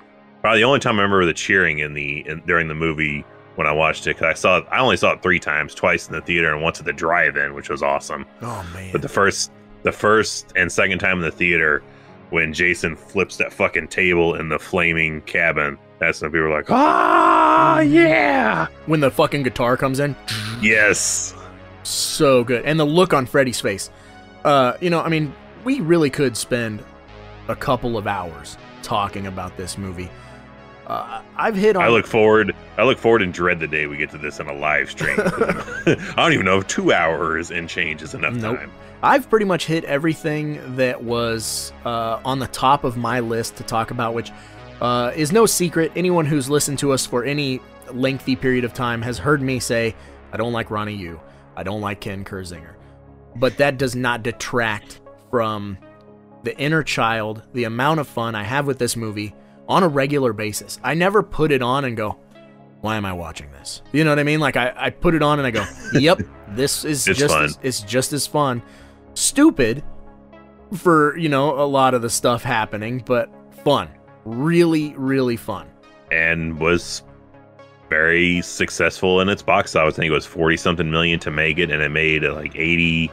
Probably the only time I remember the cheering in the in, during the movie when I watched it because I saw it, I only saw it three times, twice in the theater and once at the drive-in, which was awesome. oh man. But the first the first and second time in the theater when Jason flips that fucking table in the flaming cabin, that's when people were like, ah, yeah, when the fucking guitar comes in, yes. so good and the look on freddy's face uh you know i mean we really could spend a couple of hours talking about this movie uh, i've hit on I look forward. I look forward and dread the day we get to this in a live stream. I don't even know if two hours and change is enough Nope. time. i've pretty much hit everything that was uh, on the top of my list to talk about which uh, is no secret anyone who's listened to us for any lengthy period of time has heard me say i don't like ronnie yu i don't like ken kirzinger but that does not detract from the inner child, the amount of fun I have with this movie on a regular basis. I never put it on and go, why am I watching this? You know what I mean? Like I, I put it on and I go, yep, this is It's just. As, it's just as fun. Stupid for, you know, a lot of the stuff happening, but fun. Really, really fun. and was very successful in its box office. I think it was 40 something million to make it, and it made uh, like 80,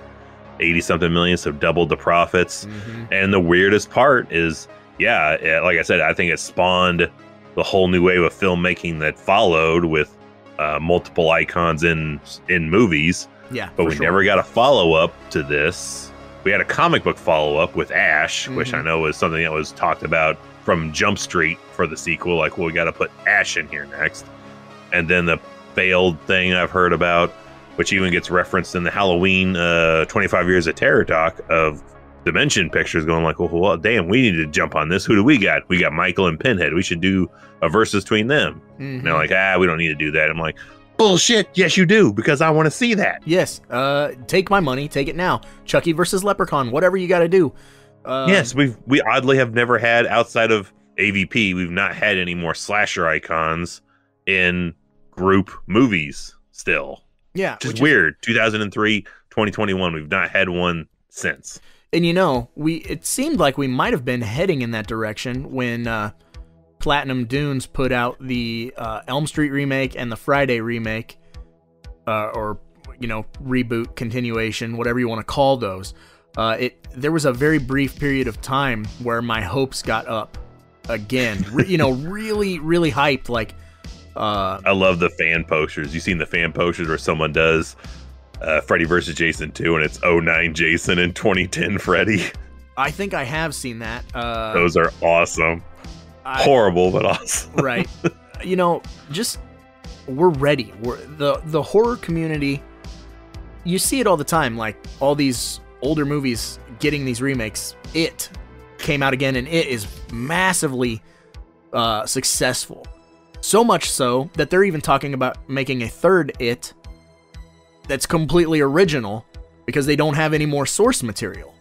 80 something million, so doubled the profits. And the weirdest part is, yeah, eh, like I said, I think it spawned the whole new wave of filmmaking that followed with uh, multiple icons in in movies. Yeah. But we sure. never got a follow up to this. We had a comic book follow up with Ash, which Mhm. I know was something that was talked about from Jump Street for the sequel. Like, well, we got to put Ash in here next. And then the failed thing I've heard about, which even gets referenced in the Halloween uh, 25 Years of Terror talk of Dimension Pictures going like, well, well, damn, we need to jump on this. Who do we got? We got Michael and Pinhead. We should do a versus between them. Mhm. And they're like, ah, we don't need to do that. I'm like, bullshit. Yes, you do, because I want to see that. Yes. Uh, take my money. Take it now. Chucky versus Leprechaun. Whatever you got to do. Um, yes, we've we oddly have never had outside of AVP, we've not had any more slasher icons in group movies still. Yeah. Which is which weird. 2003, 2021, we've not had one since. And you know, we it seemed like we might have been heading in that direction when uh, Platinum Dunes put out the uh, Elm Street remake and the Friday remake, uh, or you know, reboot, continuation, whatever you want to call those. Uh, it there was a very brief period of time where my hopes got up again. Re- you know, really, really hyped. Like, uh, I love the fan posters. You seen the fan posters where someone does uh, Freddy versus Jason 2 and it's 09 Jason and 2010 Freddy. I think I have seen that. Uh, Those are awesome. I- Horrible, but awesome. right you know just we're ready we're the the horror community you see it all the time like all these older movies getting these remakes it came out again and it is massively uh successful so much so that they're even talking about making a third it that's completely original because they don't have any more source material.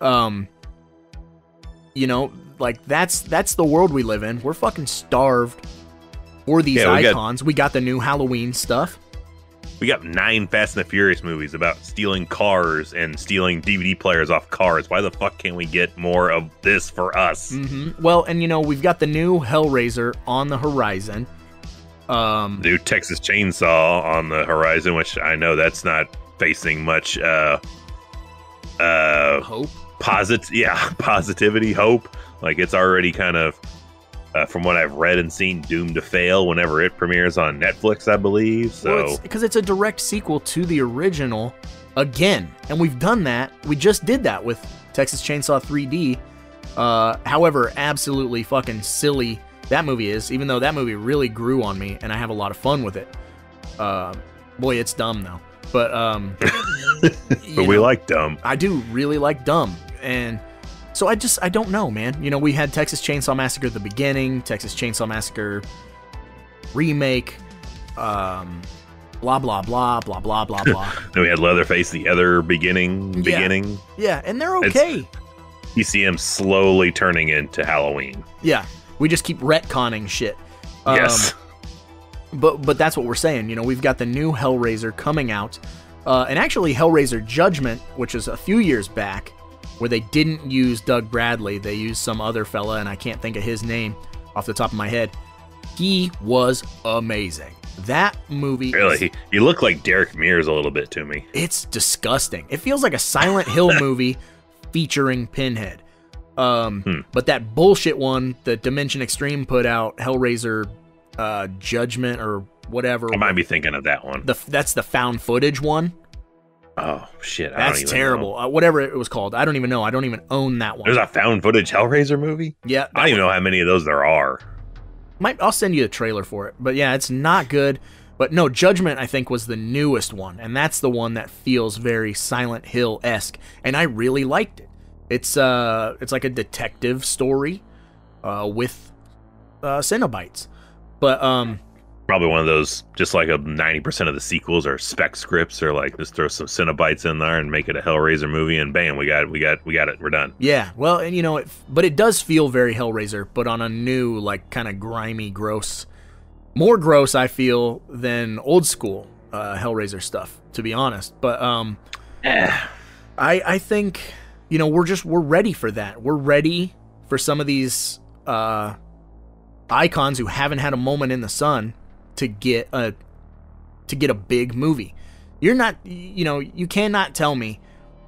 Um you know like that's that's the world we live in. We're fucking starved for these Yeah, we got- icons. We got the new halloween stuff. We got nine Fast and the Furious movies about stealing cars and stealing DVD players off cars. Why the fuck can't we get more of this for us? hmm well and you know we've got the new hellraiser on the horizon um New Texas Chainsaw on the horizon, which I know that's not facing much uh uh hope? posit yeah positivity hope. Like it's already kind of uh, from what I've read and seen doomed to fail whenever it premieres on Netflix I believe so. Because it's, a direct sequel to the original again and we've done that. We just did that with texas chainsaw 3d uh however absolutely fucking silly that movie is, even though that movie really grew on me and I have a lot of fun with it. Uh, boy, it's dumb though. But um, but we know, like dumb. I do really like dumb, and so I just I don't know, man. You know, we had Texas Chainsaw Massacre at the beginning, Texas Chainsaw Massacre remake, um, blah blah blah blah blah blah blah. Then we had Leatherface, the other beginning, Yeah. beginning. yeah, and they're It's- okay. You see him slowly turning into Halloween. Yeah, we just keep retconning shit. Um, yes. but but that's what we're saying. You know, we've got the new Hellraiser coming out, uh, and actually Hellraiser Judgment, which is a few years back, where they didn't use Doug Bradley, they used some other fella, and I can't think of his name off the top of my head. He was amazing. That movie, is- Really, he, he looked like Derek Mears a little bit to me. it's disgusting. It feels like a Silent Hill movie featuring Pinhead. Um, Hmm. but that bullshit one that Dimension Extreme put out, Hellraiser uh, Judgment or whatever. I might be thinking of that one. the that's the found footage one. Oh shit, I don't That's terrible. Uh, whatever it was called, I don't even know. I don't even own that one. There's a found footage Hellraiser movie. yeah, I don't even know how many of those there are. might I'll send you a trailer for it. But yeah, it's not good. But no, Judgment I think was the newest one, and that's the one that feels very Silent Hill esque, and I really liked it. It's uh, it's like a detective story, uh, with uh, Cenobites. But um, Probably one of those, just like a ninety percent of the sequels are spec scripts, or like just throw some Cenobites in there and make it a Hellraiser movie, and bam, we got, it, we got, we got it. We're done. yeah, well, and you know, it, but it does feel very Hellraiser, but on a new, like, kind of grimy, gross, more gross. I feel than old school uh, Hellraiser stuff, to be honest. But um, I I think you know we're just we're ready for that. We're ready for some of these uh, icons who haven't had a moment in the sun to get a to get a big movie. You're not you know you cannot tell me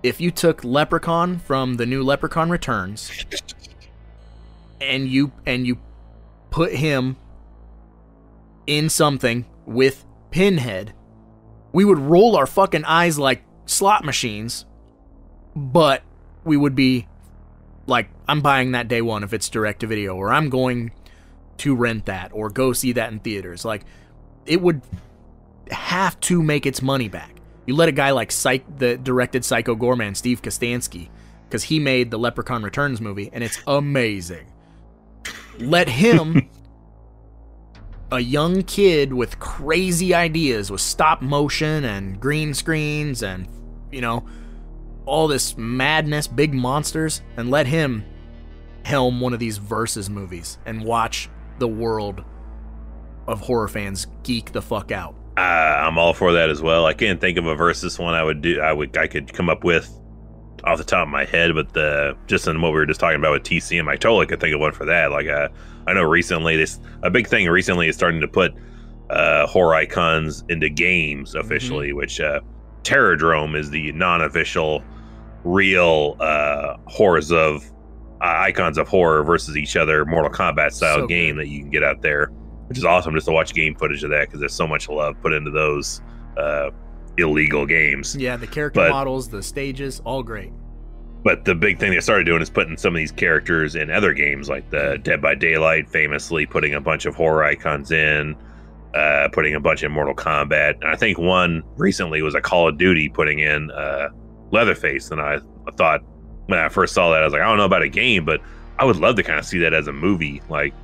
if you took Leprechaun from the new Leprechaun Returns and you and you put him in something with Pinhead, we would roll our fucking eyes like slot machines, but we would be like, I'm buying that day one if it's direct to video, or I'm going to rent that, or go see that in theaters. Like, it would have to make its money back. You let a guy like Psych, the directed Psycho Goreman, Steve Kostanski, because he made the Leprechaun Returns movie, and it's amazing. Let him a young kid with crazy ideas with stop motion and green screens and you know all this madness big monsters and let him helm one of these versus movies and watch the world of horror fans geek the fuck out Uh, I'm all for that as well. I can't think of a versus one I would do. I would I could come up with off the top of my head, but the just in what we were just talking about with TCM, I totally could think of one for that. Like uh, I know recently this a big thing recently is starting to put uh, horror icons into games officially, which uh, Terrordrome is the non-official real uh, horrors of uh, icons of horror versus each other Mortal Kombat style So game that you can get out there, which is awesome just to watch game footage of that because there's so much love put into those uh, illegal games. yeah the character But- models the stages all great But the big thing they started doing is putting some of these characters in other games, like the Dead by Daylight, famously putting a bunch of horror icons in, uh, putting a bunch in Mortal Kombat. And I think one recently was a Call of Duty putting in uh, Leatherface. And I, I thought when I first saw that, I was like, I don't know about a game, but I would love to kind of see that as a movie, like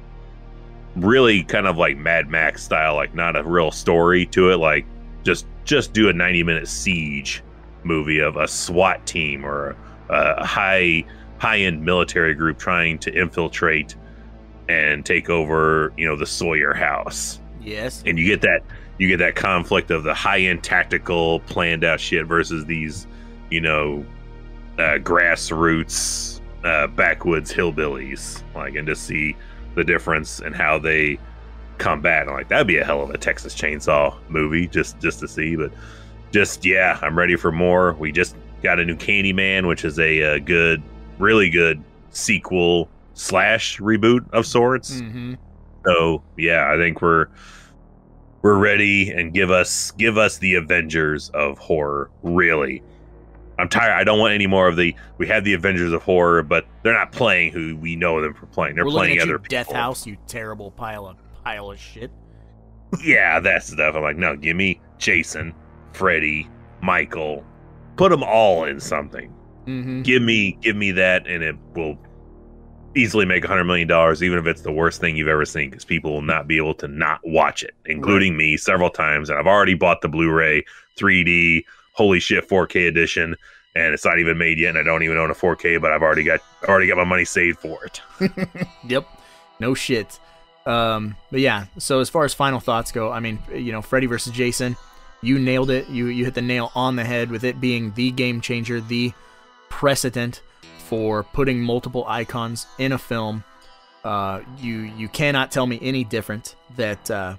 really kind of like Mad Max style, like not a real story to it, like just just do a 90 minute siege movie of a SWAT team or a high high end military group trying to infiltrate and take over, you know, the Sawyer house. yes And you get that you get that conflict of the high end tactical planned out shit versus these, you know, uh, grassroots uh, backwoods hillbillies. Like and to see the difference and how they combat. And like that'd be a hell of a Texas Chainsaw movie just just to see. But just yeah, I'm ready for more. We just got a new Candyman, which is a, uh good, really good sequel slash reboot of sorts. mm-hmm. So yeah, I think we're we're ready and give us give us the Avengers of horror, really. I'm tired. I don't want any more of the. We had the Avengers of horror, but they're not playing who we know them for playing. They're We're playing other you, people. Death House, you terrible pile of pile of shit. Yeah, that stuff. I'm like, no, give me Jason, Freddy, Michael, put them all in something. Mm-hmm. Give me, give me that, and it will easily make a hundred million dollars, even if it's the worst thing you've ever seen, because people will not be able to not watch it, including me several times. And I've already bought the Blu-ray 3D, holy shit, 4K edition, and it's not even made yet, and I don't even own a 4K, but I've already got already got my money saved for it. Yep. No shit. Um, but yeah, so as far as final thoughts go, I mean, you know, Freddy versus Jason, you nailed it. You you hit the nail on the head with it being the game changer, the precedent for putting multiple icons in a film. Uh, you you cannot tell me any different that uh,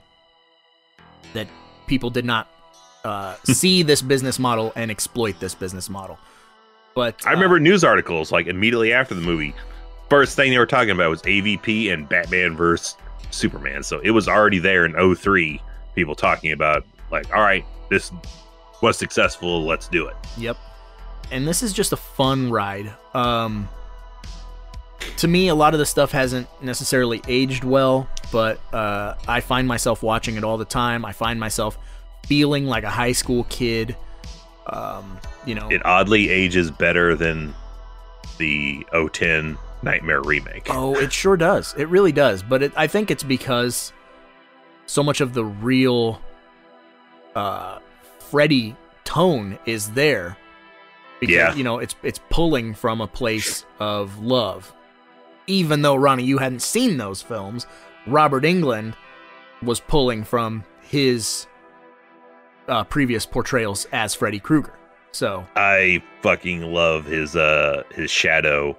that people did not uh, see this business model and exploit this business model. But I uh, remember news articles like immediately after the movie. First thing they were talking about was AVP and Batman versus Superman. So it was already there in 03, people talking about like, all right, this was successful, let's do it. Yep. And this is just a fun ride. Um to me a lot of the stuff hasn't necessarily aged well, but uh I find myself watching it all the time. I find myself feeling like a high school kid. Um, Yu know. It oddly ages better than the 010 Nightmare remake. Oh, it sure does. It really does. But it, I think it's because so much of the real uh, Freddy tone is there. Because, Yeah. You know, it's it's pulling from a place of love. Even though Ronnie, you hadn't seen those films, Robert Englund was pulling from his uh, previous portrayals as Freddy Krueger. So I fucking love his uh his shadow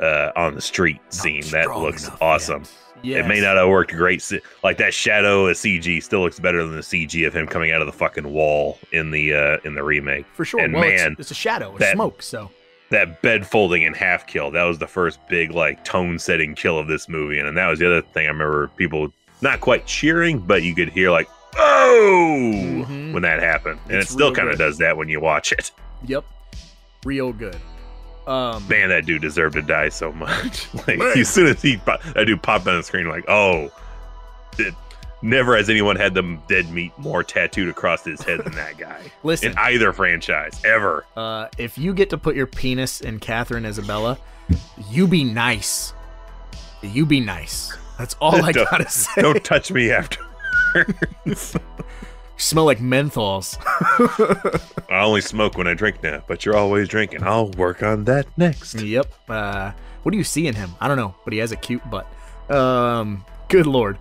uh on the street scene. That looks awesome. yet. It may not have worked great. Like that shadow of CG still looks better than the CG of him coming out of the fucking wall in the uh in the remake. for sure. and well, man, it's, it's a shadow, it's that- smoke. So That bed folding and half kill, that was the first big like tone setting kill of this movie. and, And, that was the other thing I remember people not quite cheering, but you could hear like, oh Mhm. when that happened. And It's it still kind of does that when you watch it. Yep. Real good. Um Man, that dude deserved to die so much. like Man. as soon as he pop- that dude popped on the screen, like, oh, it, never has anyone had the dead meat more tattooed across his head than that guy listen, in either franchise ever. uh if you get to put your penis in Katharine Isabelle, you be nice. You be nice. That's all I Don't- gotta say. Don't touch me after. smell like menthols. I only smoke when I drink now, but you're always drinking. I'll work on that next. yep. Uh what do you see in him? I don't know, but he has a cute butt. Um good lord.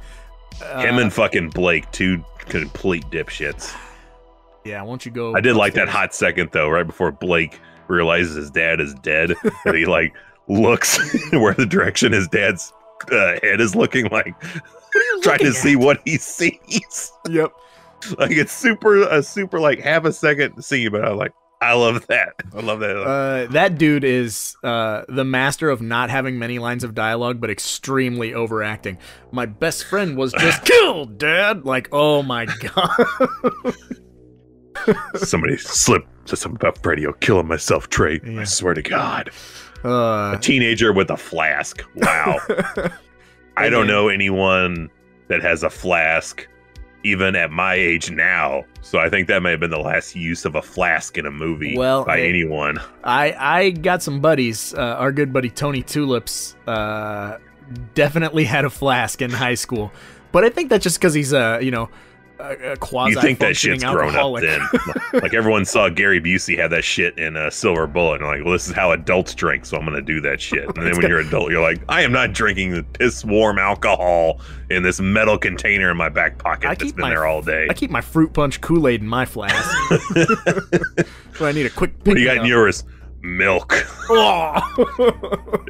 Uh, Him and fucking Blake, two complete dipshits. Yeah, won't you go I did like that hot second though, right before Blake realizes his dad is dead, and he like looks where the direction his dad's uh, head is looking, like trying to looking see what he sees. Yep. like it's super, a super like half a second scene, but I like, I love that. I love that. Uh, that dude is uh, the master of not having many lines of dialogue, but extremely overacting. My best friend was just killed, Dad. Like, oh my god. Somebody slipped said something about Freddy. I'll kill myself, Trey. Yeah. I swear to God. Uh, A teenager with a flask. Wow. I don't know anyone that has a flask, even at my age now. So I think that may have been the last use of a flask in a movie Well, by anyone. I I got some buddies. Uh, our good buddy Tony Tulips uh, definitely had a flask in high school, but I think that's just because he's a you know a, a quasi You think that shit's grown up then? like everyone saw Gary Busey have that shit in a Silver Bullet, and like, well, this is how adults drink, so I'm gonna do that shit. And then when you're an adult, you're like, I am not drinking the piss warm alcohol in this metal container in my back pocket I that's keep been my- there all day. I keep my fruit punch Kool Aid in my flask. so I need a quick pick. What do you got in yours? Milk. Oh.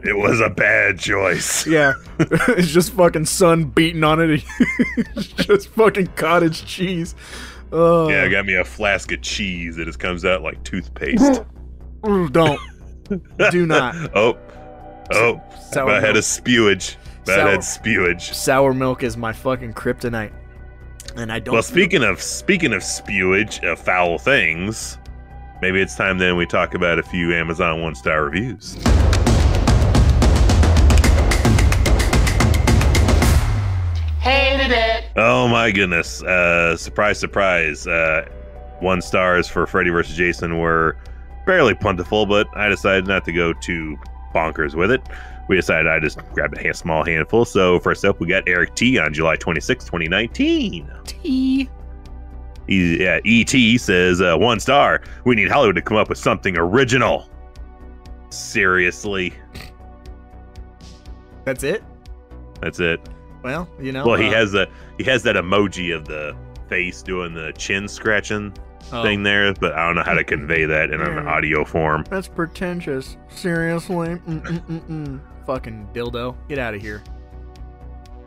It was a bad choice. yeah, it's just fucking sun beating on it. It's just fucking cottage cheese. Oh, Yeah, I got me a flask of cheese that just comes out like toothpaste. Mm, don't do not. oh, oh, Sour I had a spewage. I Sour- had spewage. Sour milk is my fucking kryptonite, and I don't. Well, speaking of speaking of spewage of foul things, maybe it's time then we talk about a few Amazon one star reviews. Hated it. Oh my goodness! Uh, surprise, surprise! Uh, one stars for Freddy vs. Jason were fairly plentiful, but I decided not to go too bonkers with it. We decided I just grabbed a hand, small handful. So first up, we got Eric T on July 26, 2019. T. He, yeah, ET says uh, one star. We need Hollywood to come up with something original. Seriously, That's it. that's it. Well, you know. Well, he uh, has a he has that emoji of the face doing the chin scratching oh, thing there, but I don't know how to convey that in an Mm. audio form. That's pretentious. Seriously. Mm-mm-mm-mm. Fucking dildo. Get out of here.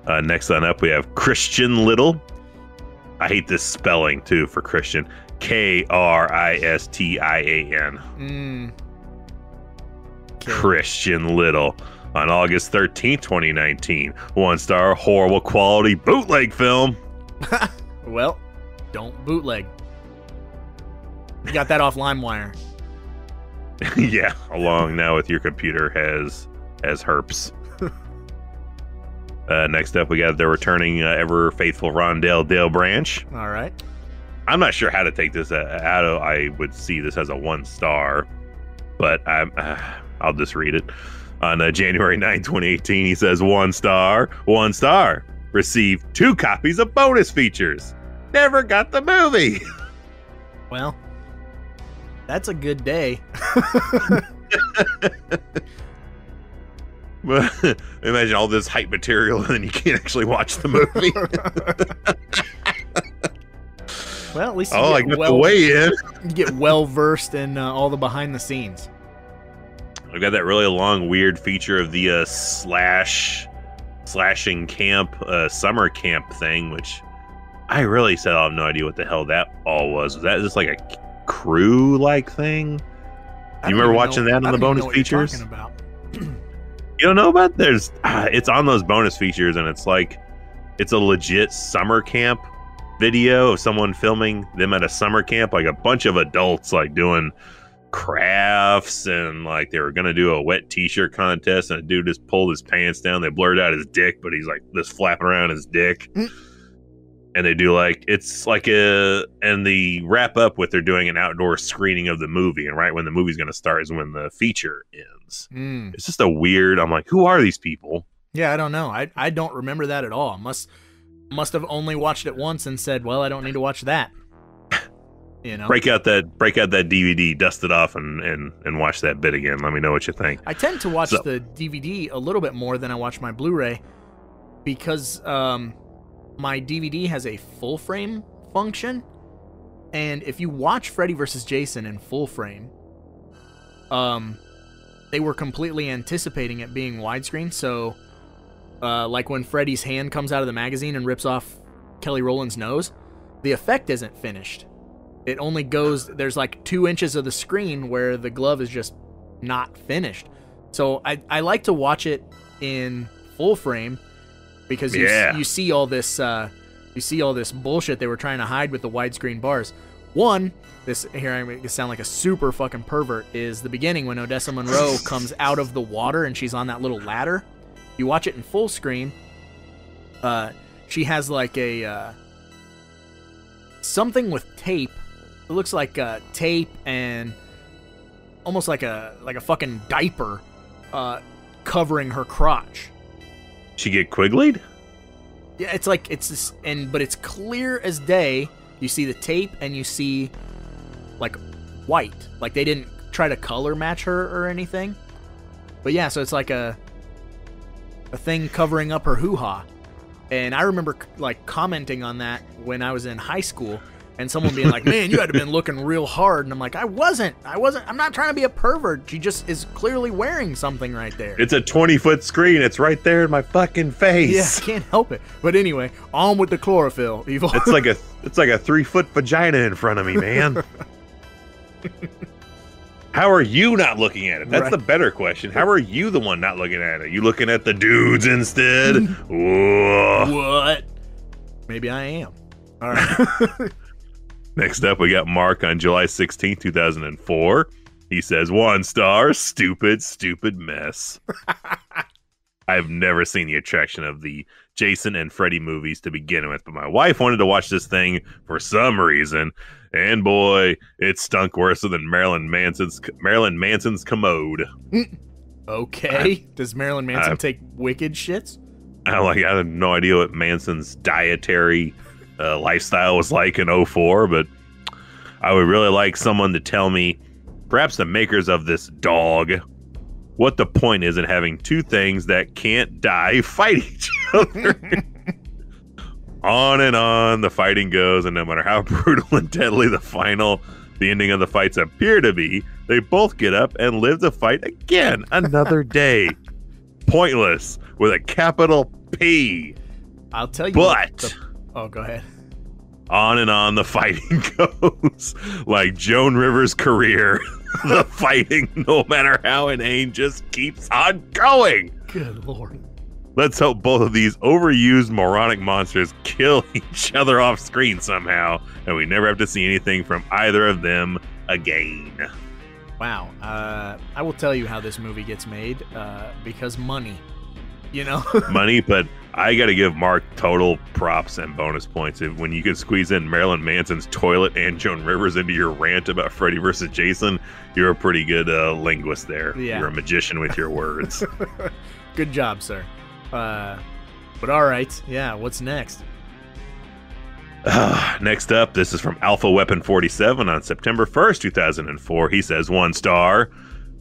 Uh, next on up, we have Christian Little. I hate this spelling too for Christian. K R I S T I A N. Mm. Christian Little on August 13th, 2019. One star, horrible quality bootleg film. Well, don't bootleg. You got that off LimeWire. yeah, along now with your computer has has herps. Uh, next up, we got the returning uh, ever faithful Rondell Dale Branch. All right. I'm not sure how to take this uh, out of. I would see this as a one star, but I'm, uh, I'll just read it. On uh, January 9, 2018, he says one star, one star. Received two copies of bonus features. Never got the movie. Well, that's a good day. Imagine all this hype material and then you can't actually watch the movie. Well, at least you oh, I get well, the way in. get well versed in uh, all the behind the scenes. I've got that really long, weird feature of the uh, slash slashing camp uh, summer camp thing, which I really said I have no idea what the hell that all was. Was that just like a crew like thing? I You remember watching know- that on the bonus know what you're features? You don't know about? There's uh, it's on those bonus features, and it's like it's a legit summer camp video of someone filming them at a summer camp, like a bunch of adults like doing crafts and like they were gonna do a wet t-shirt contest and a dude just pulled his pants down they blurred out his dick but he's like just flapping around his dick Mm. And they do like it's like a and the wrap up with they're doing an outdoor screening of the movie and right when the movie's gonna start is when the feature ends Mm. it's just a weird i'm like who are these people Yeah, I don't know. I I don't remember that at all. Must must have only watched it once and said, "Well, I don't need to watch that." You know. break out that break out that dvd dust it off and and and watch that bit again let me know what you think I tend to watch So- the DVD a little bit more than I watch my Blu-ray because um, my DVD has a full frame function, and if you watch Freddy vs. Jason in full frame, um, they were completely anticipating it being widescreen. So, uh, like when Freddy's hand comes out of the magazine and rips off Kelly Rowland's nose, the effect isn't finished. It only goes. There's like two inches of the screen where the glove is just not finished. So I, I like to watch it in full frame because you, Yeah. you see all this uh, you see all this bullshit they were trying to hide with the widescreen bars. One, this here I make it sound like a super fucking pervert is the beginning when Odessa Munroe comes out of the water and she's on that little ladder. You watch it in full screen. Uh, she has like a uh, something with tape. It looks like uh, tape and almost like a like a fucking diaper uh, covering her crotch. She get quiglied Yeah, it's like it's this, and but it's clear as day. You see the tape and you see like white. Like they didn't try to color match her or anything. But yeah, so it's like a a thing covering up her hoo-ha. And I remember like commenting on that when I was in high school and someone being like, "Man, you had to been looking real hard." And I'm like, "I wasn't. I wasn't. I'm not trying to be a pervert. She just is clearly wearing something right there." it's a 20 foot screen it's right there in my fucking face. yeah, face can't help it. But anyway, on with the chlorophyll. Evil. it's like a it's like a three foot vagina in front of me man how are you not looking at it that's Right. the better question how are you the one not looking at it you looking at the dudes instead What? Maybe I am. All right. Next up, we got Mark on July 16, 2004. He says, one star, stupid, stupid mess. I've never seen the attraction of the Jason and Freddy movies to begin with, but my wife wanted to watch this thing for some reason, and boy, it stunk worse than Marilyn Manson's Marilyn Manson's commode. Mm. Okay. Does Marilyn Manson I- take wicked shits? I like I have no idea what Manson's dietary uh, lifestyle was like in 04, but I would really like someone to tell me, perhaps the makers of this dog, what the point is in having two things that can't die fight each other. on and on the fighting goes, and no matter how brutal and deadly the final, the ending of the fights appear to be, they both get up and live to fight again another day. Pointless with a capital P. I'll tell you. what the- oh, go ahead. on and on the fighting goes. like Joan Rivers' career, the fighting, no matter how inane, just keeps on going. Good lord. Let's hope both of these overused moronic monsters kill each other off screen somehow, and we never have to see anything from either of them again. Wow. Uh, I will tell you how this movie gets made uh, because money. You know? Money, but I got to give Mark total props and bonus points. If, when you can squeeze in Marilyn Manson's toilet and Joan Rivers into your rant about Freddy versus Jason, you're a pretty good uh, linguist there. Yeah. You're a magician with your words. Good job, sir. Uh, but all right. Yeah. What's next? Next up, this is from Alpha Weapon 47 on September 1st, 2004. He says one star.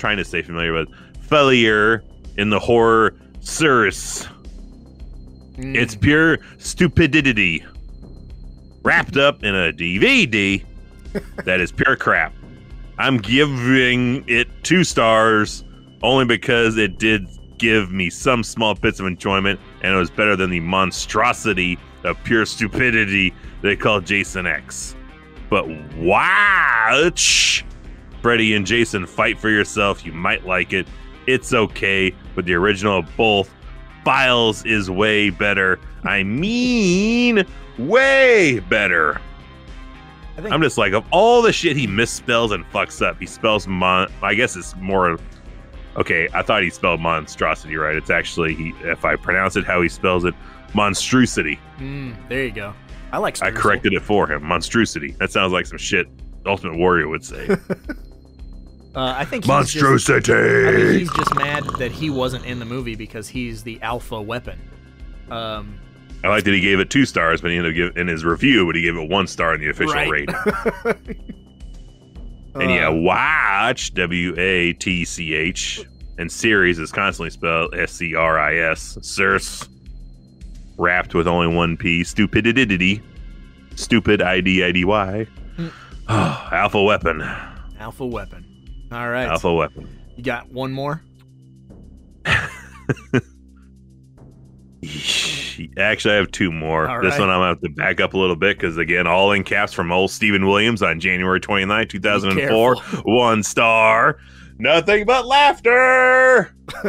trying to stay familiar with failure in the horror series. Mm, It's pure stupidity wrapped up in a DVD that is pure crap. I'm giving it two stars only because it did give me some small bits of enjoyment and it was better than the monstrosity of pure stupidity they call Jason X. But watch Freddy and Jason fight for yourself. You might like it. It's okay, but the original of both Files is way better. I mean, way better. I think I'm just like, of all the shit he misspells and fucks up, he spells mon. I guess it's more. Okay, I thought he spelled monstrosity right. It's actually, he, if I pronounce it how he spells it, monstrosity. mm, there you go. I like. I corrected it for him. Monstrosity. That sounds like some shit Ultimate Warrior would say. Uh, I think. He's just, I think Monstrosity. he's just mad that he wasn't in the movie because he's the alpha weapon. Um, I like that he gave it two stars, but he ended up giving in his review, but he gave it one star in the official Right. rating. And yeah, uh, watch W A T C H and series is constantly spelled S C R I S. Sirs. Wrapped with only one P. Stupidity. Stupid I D I D Y. Mm. Alpha weapon. alpha weapon. All right. Alpha weapon. You got one more? Actually, I have two more. All this right. one I'm gonna have to back up a little bit because again, all in caps from old Stephen Williams on January 29, 2004. One star. Nothing but laughter.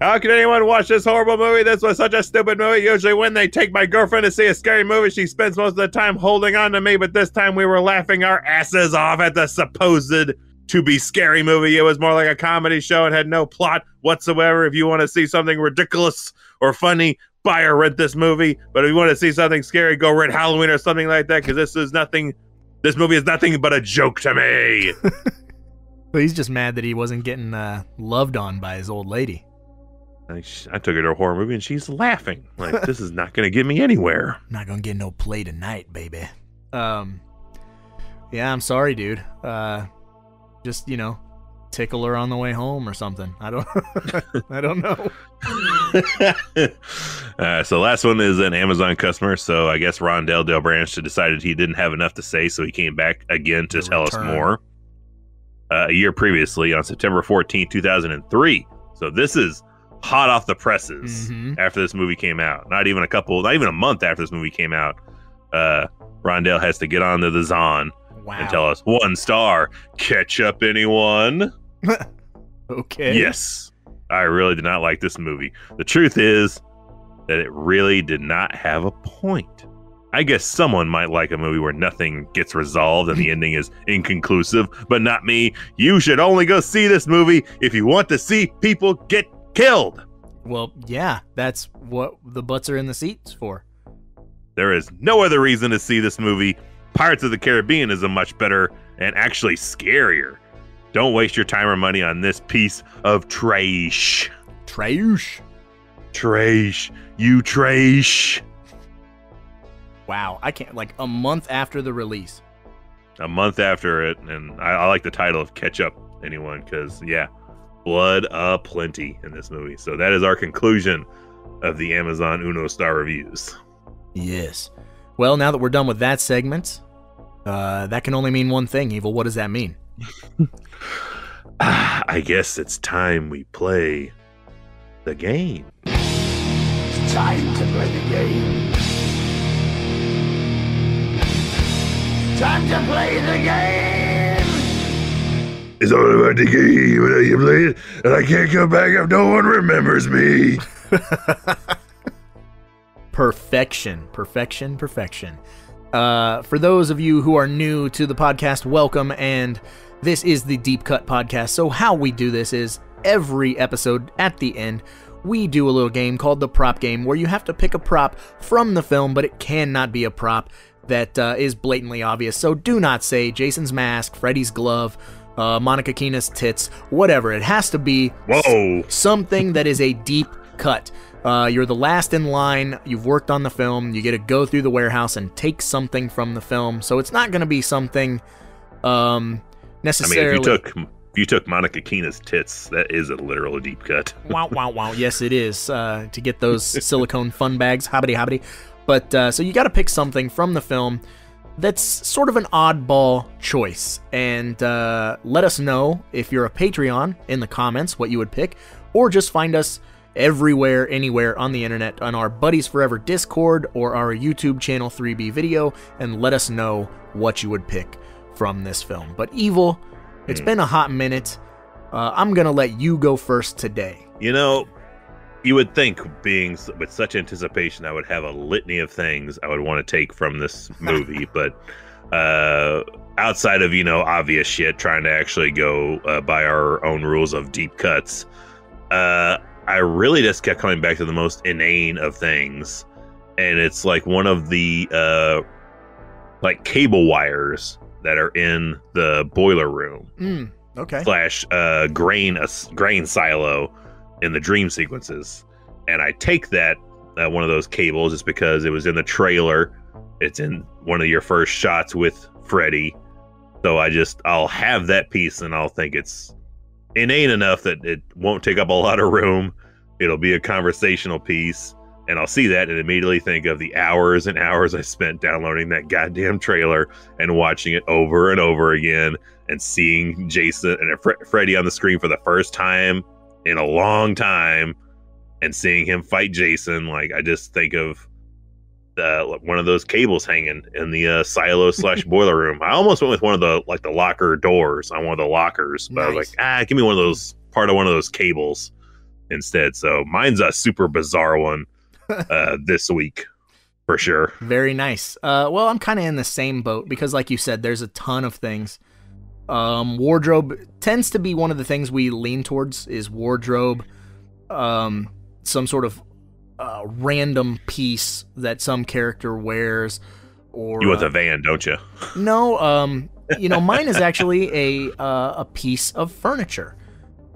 How can anyone watch this horrible movie? This was such a stupid movie. Usually, when they take my girlfriend to see a scary movie, she spends most of the time holding on to me. But this time, we were laughing our asses off at the supposed to be scary movie. It was more like a comedy show and had no plot whatsoever. If you want to see something ridiculous or funny, buy or rent this movie. But if you want to see something scary, go rent Halloween or something like that because this is nothing. This movie is nothing but a joke to me. So he's just mad that he wasn't getting uh, loved on by his old lady. I, I took her to a horror movie and she's laughing. Like, this is not going to get me anywhere. Not gonna get no play tonight, baby. Um, yeah, I'm sorry, dude. Uh, just you know, tickle her on the way home or something. I don't, I don't know. Uh, so last one is an Amazon customer. So I guess Rondell Del Branch decided he didn't have enough to say, so he came back again to The tell return. us more. Uh, a year previously, on September 14, 2003. So this is hot off the presses Mhm. after this movie came out. Not even a couple, not even a month after this movie came out. Uh, Rondell has to get onto the Zon Wow. and tell us one star. Catch up, anyone? okay. Yes, I really did not like this movie. The truth is that it really did not have a point. I guess someone might like a movie where nothing gets resolved and the ending is inconclusive, but not me. You should only go see this movie if you want to see people get killed. Well, yeah, that's what the butts are in the seats for. There is no other reason to see this movie. Pirates of the Caribbean is a much better and actually scarier. Don't waste your time or money on this piece of trash. Trash. Trash. You trash. Wow, I can't like a month after the release. A month after it, and I, I like the title of Catch Up Anyone because, yeah, blood a plenty in this movie. So that is our conclusion of the Amazon Uno Star reviews. Yes. Well, now that we're done with that segment, uh, that can only mean one thing, Evil. What does that mean? I guess it's time we play the game. It's time to play the game. Time to play the game. It's all about the game, and you play it, and I can't come back if no one remembers me. Perfection, perfection, perfection. Uh, for those of you who are new to the podcast, welcome. And this is the Deep Cut Podcast. So, how we do this is every episode at the end, we do a little game called the prop game where you have to pick a prop from the film, but it cannot be a prop that uh, is blatantly obvious. So, do not say Jason's mask, Freddy's glove, uh, Monica Keena's tits, whatever. It has to be Whoa. something that is a deep cut. Uh, you're the last in line. You've worked on the film. You get to go through the warehouse and take something from the film. So it's not going to be something um, I mean, if you took if you took Monica Keena's tits, that is a literal deep cut. wow, wow, wow. Yes, it is uh, to get those silicone fun bags. Hobbity, hobbity. But uh, so you got to pick something from the film that's sort of an oddball choice. And uh, let us know if you're a Patreon in the comments what you would pick, or just find us everywhere, anywhere on the internet on our Buddies Forever Discord or our YouTube channel 3B Video, and let us know what you would pick from this film. But Evil, it's been a hot minute. Uh, I'm gonna let you go first today. You know, you would think being with such anticipation, I would have a litany of things I would want to take from this movie, but uh, outside of you know obvious shit, trying to actually go uh, by our own rules of deep cuts, uh, I really just kept coming back to the most inane of things, and it's like one of the uh, like cable wires that are in the boiler room Mm, okay. slash uh, grain a s- grain silo in the dream sequences, and I take that uh, one of those cables just because it was in the trailer. It's in one of your first shots with Freddy, so I just I'll have that piece and I'll think it's inane enough that it won't take up a lot of room. It'll be a conversational piece, and I'll see that and immediately think of the hours and hours I spent downloading that goddamn trailer and watching it over and over again and seeing Jason and Fre- Freddy on the screen for the first time in a long time and seeing him fight Jason. Like, I just think of uh, one of those cables hanging in the uh, silo slash boiler room. I almost went with one of the like the locker doors on one of the lockers, but I was like, ah, give me one of those part of one of those cables instead. So mine's a super bizarre one uh, this week for sure. Very nice. Uh, well, I'm kind of in the same boat because, like you said, there's a ton of things. Um, wardrobe tends to be one of the things we lean towards is wardrobe. Um, some sort of uh, random piece that some character wears, or You want uh, the van, don't you? no, um, you know, mine is actually a uh, a piece of furniture,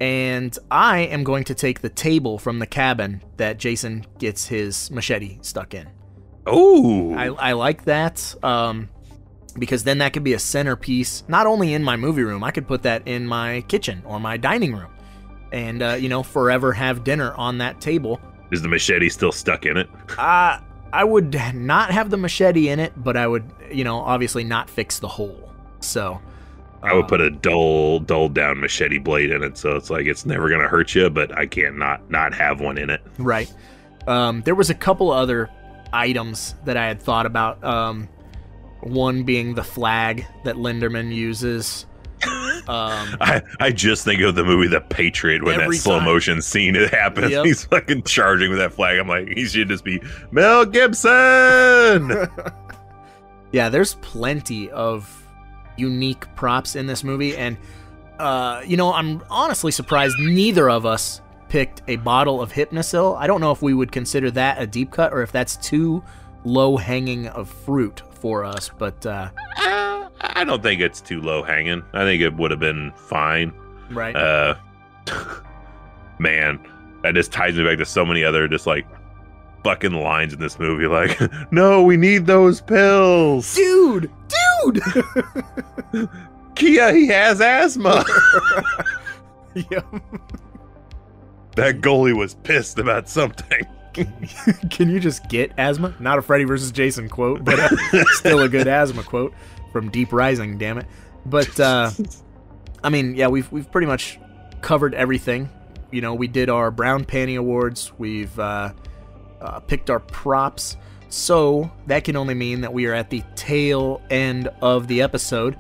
and I am going to take the table from the cabin that Jason gets his machete stuck in. Oh, I, I like that um, because then that could be a centerpiece, not only in my movie room, I could put that in my kitchen or my dining room and, uh, you know, forever have dinner on that table Is the machete still stuck in it? Uh, I would not have the machete in it, but I would, you know, obviously not fix the hole. So I would put a dull, dull down machete blade in it, so it's like it's never gonna hurt you, but I can't not not have one in it. Right. Um, there was a couple other items that I had thought about. Um, one being the flag that Linderman uses. Um, I, I just think of the movie The Patriot when that slow time. motion scene it happens. Yep. He's fucking charging with that flag. I'm like, he should just be Mel Gibson. yeah, there's plenty of unique props in this movie, and uh, you know, I'm honestly surprised neither of us picked a bottle of Hypnocil. I don't know if we would consider that a deep cut or if that's too low hanging of fruit for us, but uh, Uh, I don't think it's too low hanging. I think it would have been fine. right. Uh, man, that just ties me back to so many other just like fucking lines in this movie. Like, no, we need those pills. dude, dude. Kia, he has asthma. that goalie was pissed about something. Can you just get asthma? Not a Freddy versus Jason quote, but uh, still a good asthma quote from Deep Rising. Damn it! But uh, I mean, yeah, we've we've pretty much covered everything. You know, we did our Brown Panty Awards. We've uh, uh, picked our props. So that can only mean that we are at the tail end of the episode.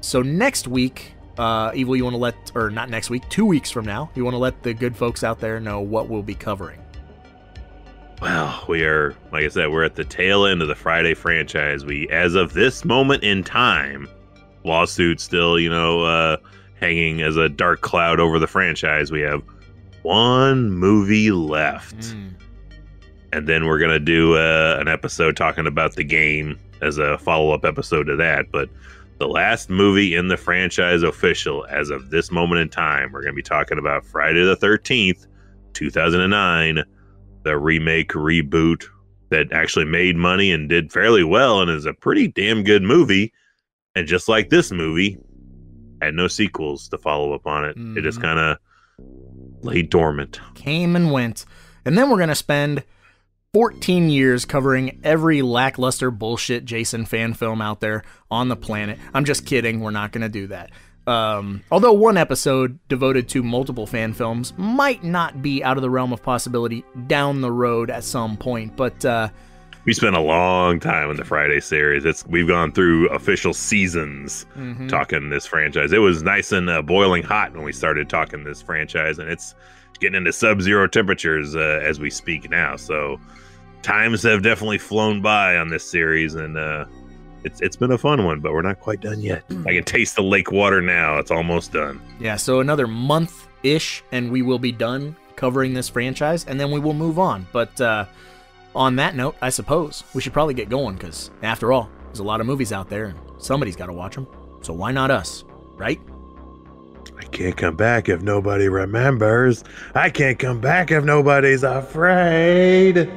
So next week, uh, Evil, you want to let, or not next week, two weeks from now, you want to let the good folks out there know what we'll be covering. Well, we are, like I said, we're at the tail end of the Friday franchise. We, as of this moment in time, lawsuit still, you know, uh, hanging as a dark cloud over the franchise. We have one movie left, and then we're gonna do uh, an episode talking about the game as a follow-up episode to that. But the last movie in the franchise official, as of this moment in time, we're gonna be talking about Friday the Thirteenth, two thousand and nine the remake reboot that actually made money and did fairly well and is a pretty damn good movie. And just like this movie, had no sequels to follow up on it. It just Mhm. kind of lay dormant. came and went. And then we're going to spend 14 years covering every lackluster bullshit Jason fan film out there on the planet. I'm just kidding. We're not going to do that. Um, although one episode devoted to multiple fan films might not be out of the realm of possibility down the road at some point, but uh, We spent a long time in the Friday series. It's we've gone through official seasons mhm. talking this franchise. It was nice and uh, boiling hot when we started talking this franchise, and it's getting into sub-zero temperatures uh, as we speak now. So times have definitely flown by on this series, and uh, it's it's been a fun one. But we're not quite done yet. I can taste the lake water now. It's almost done. Yeah, so another month ish, and we will be done covering this franchise, and then we will move on. But uh, on that note, I suppose we should probably get going because, after all, there's a lot of movies out there, and somebody's got to watch them. So why not us, right? I can't come back if nobody remembers. I can't come back if nobody's afraid.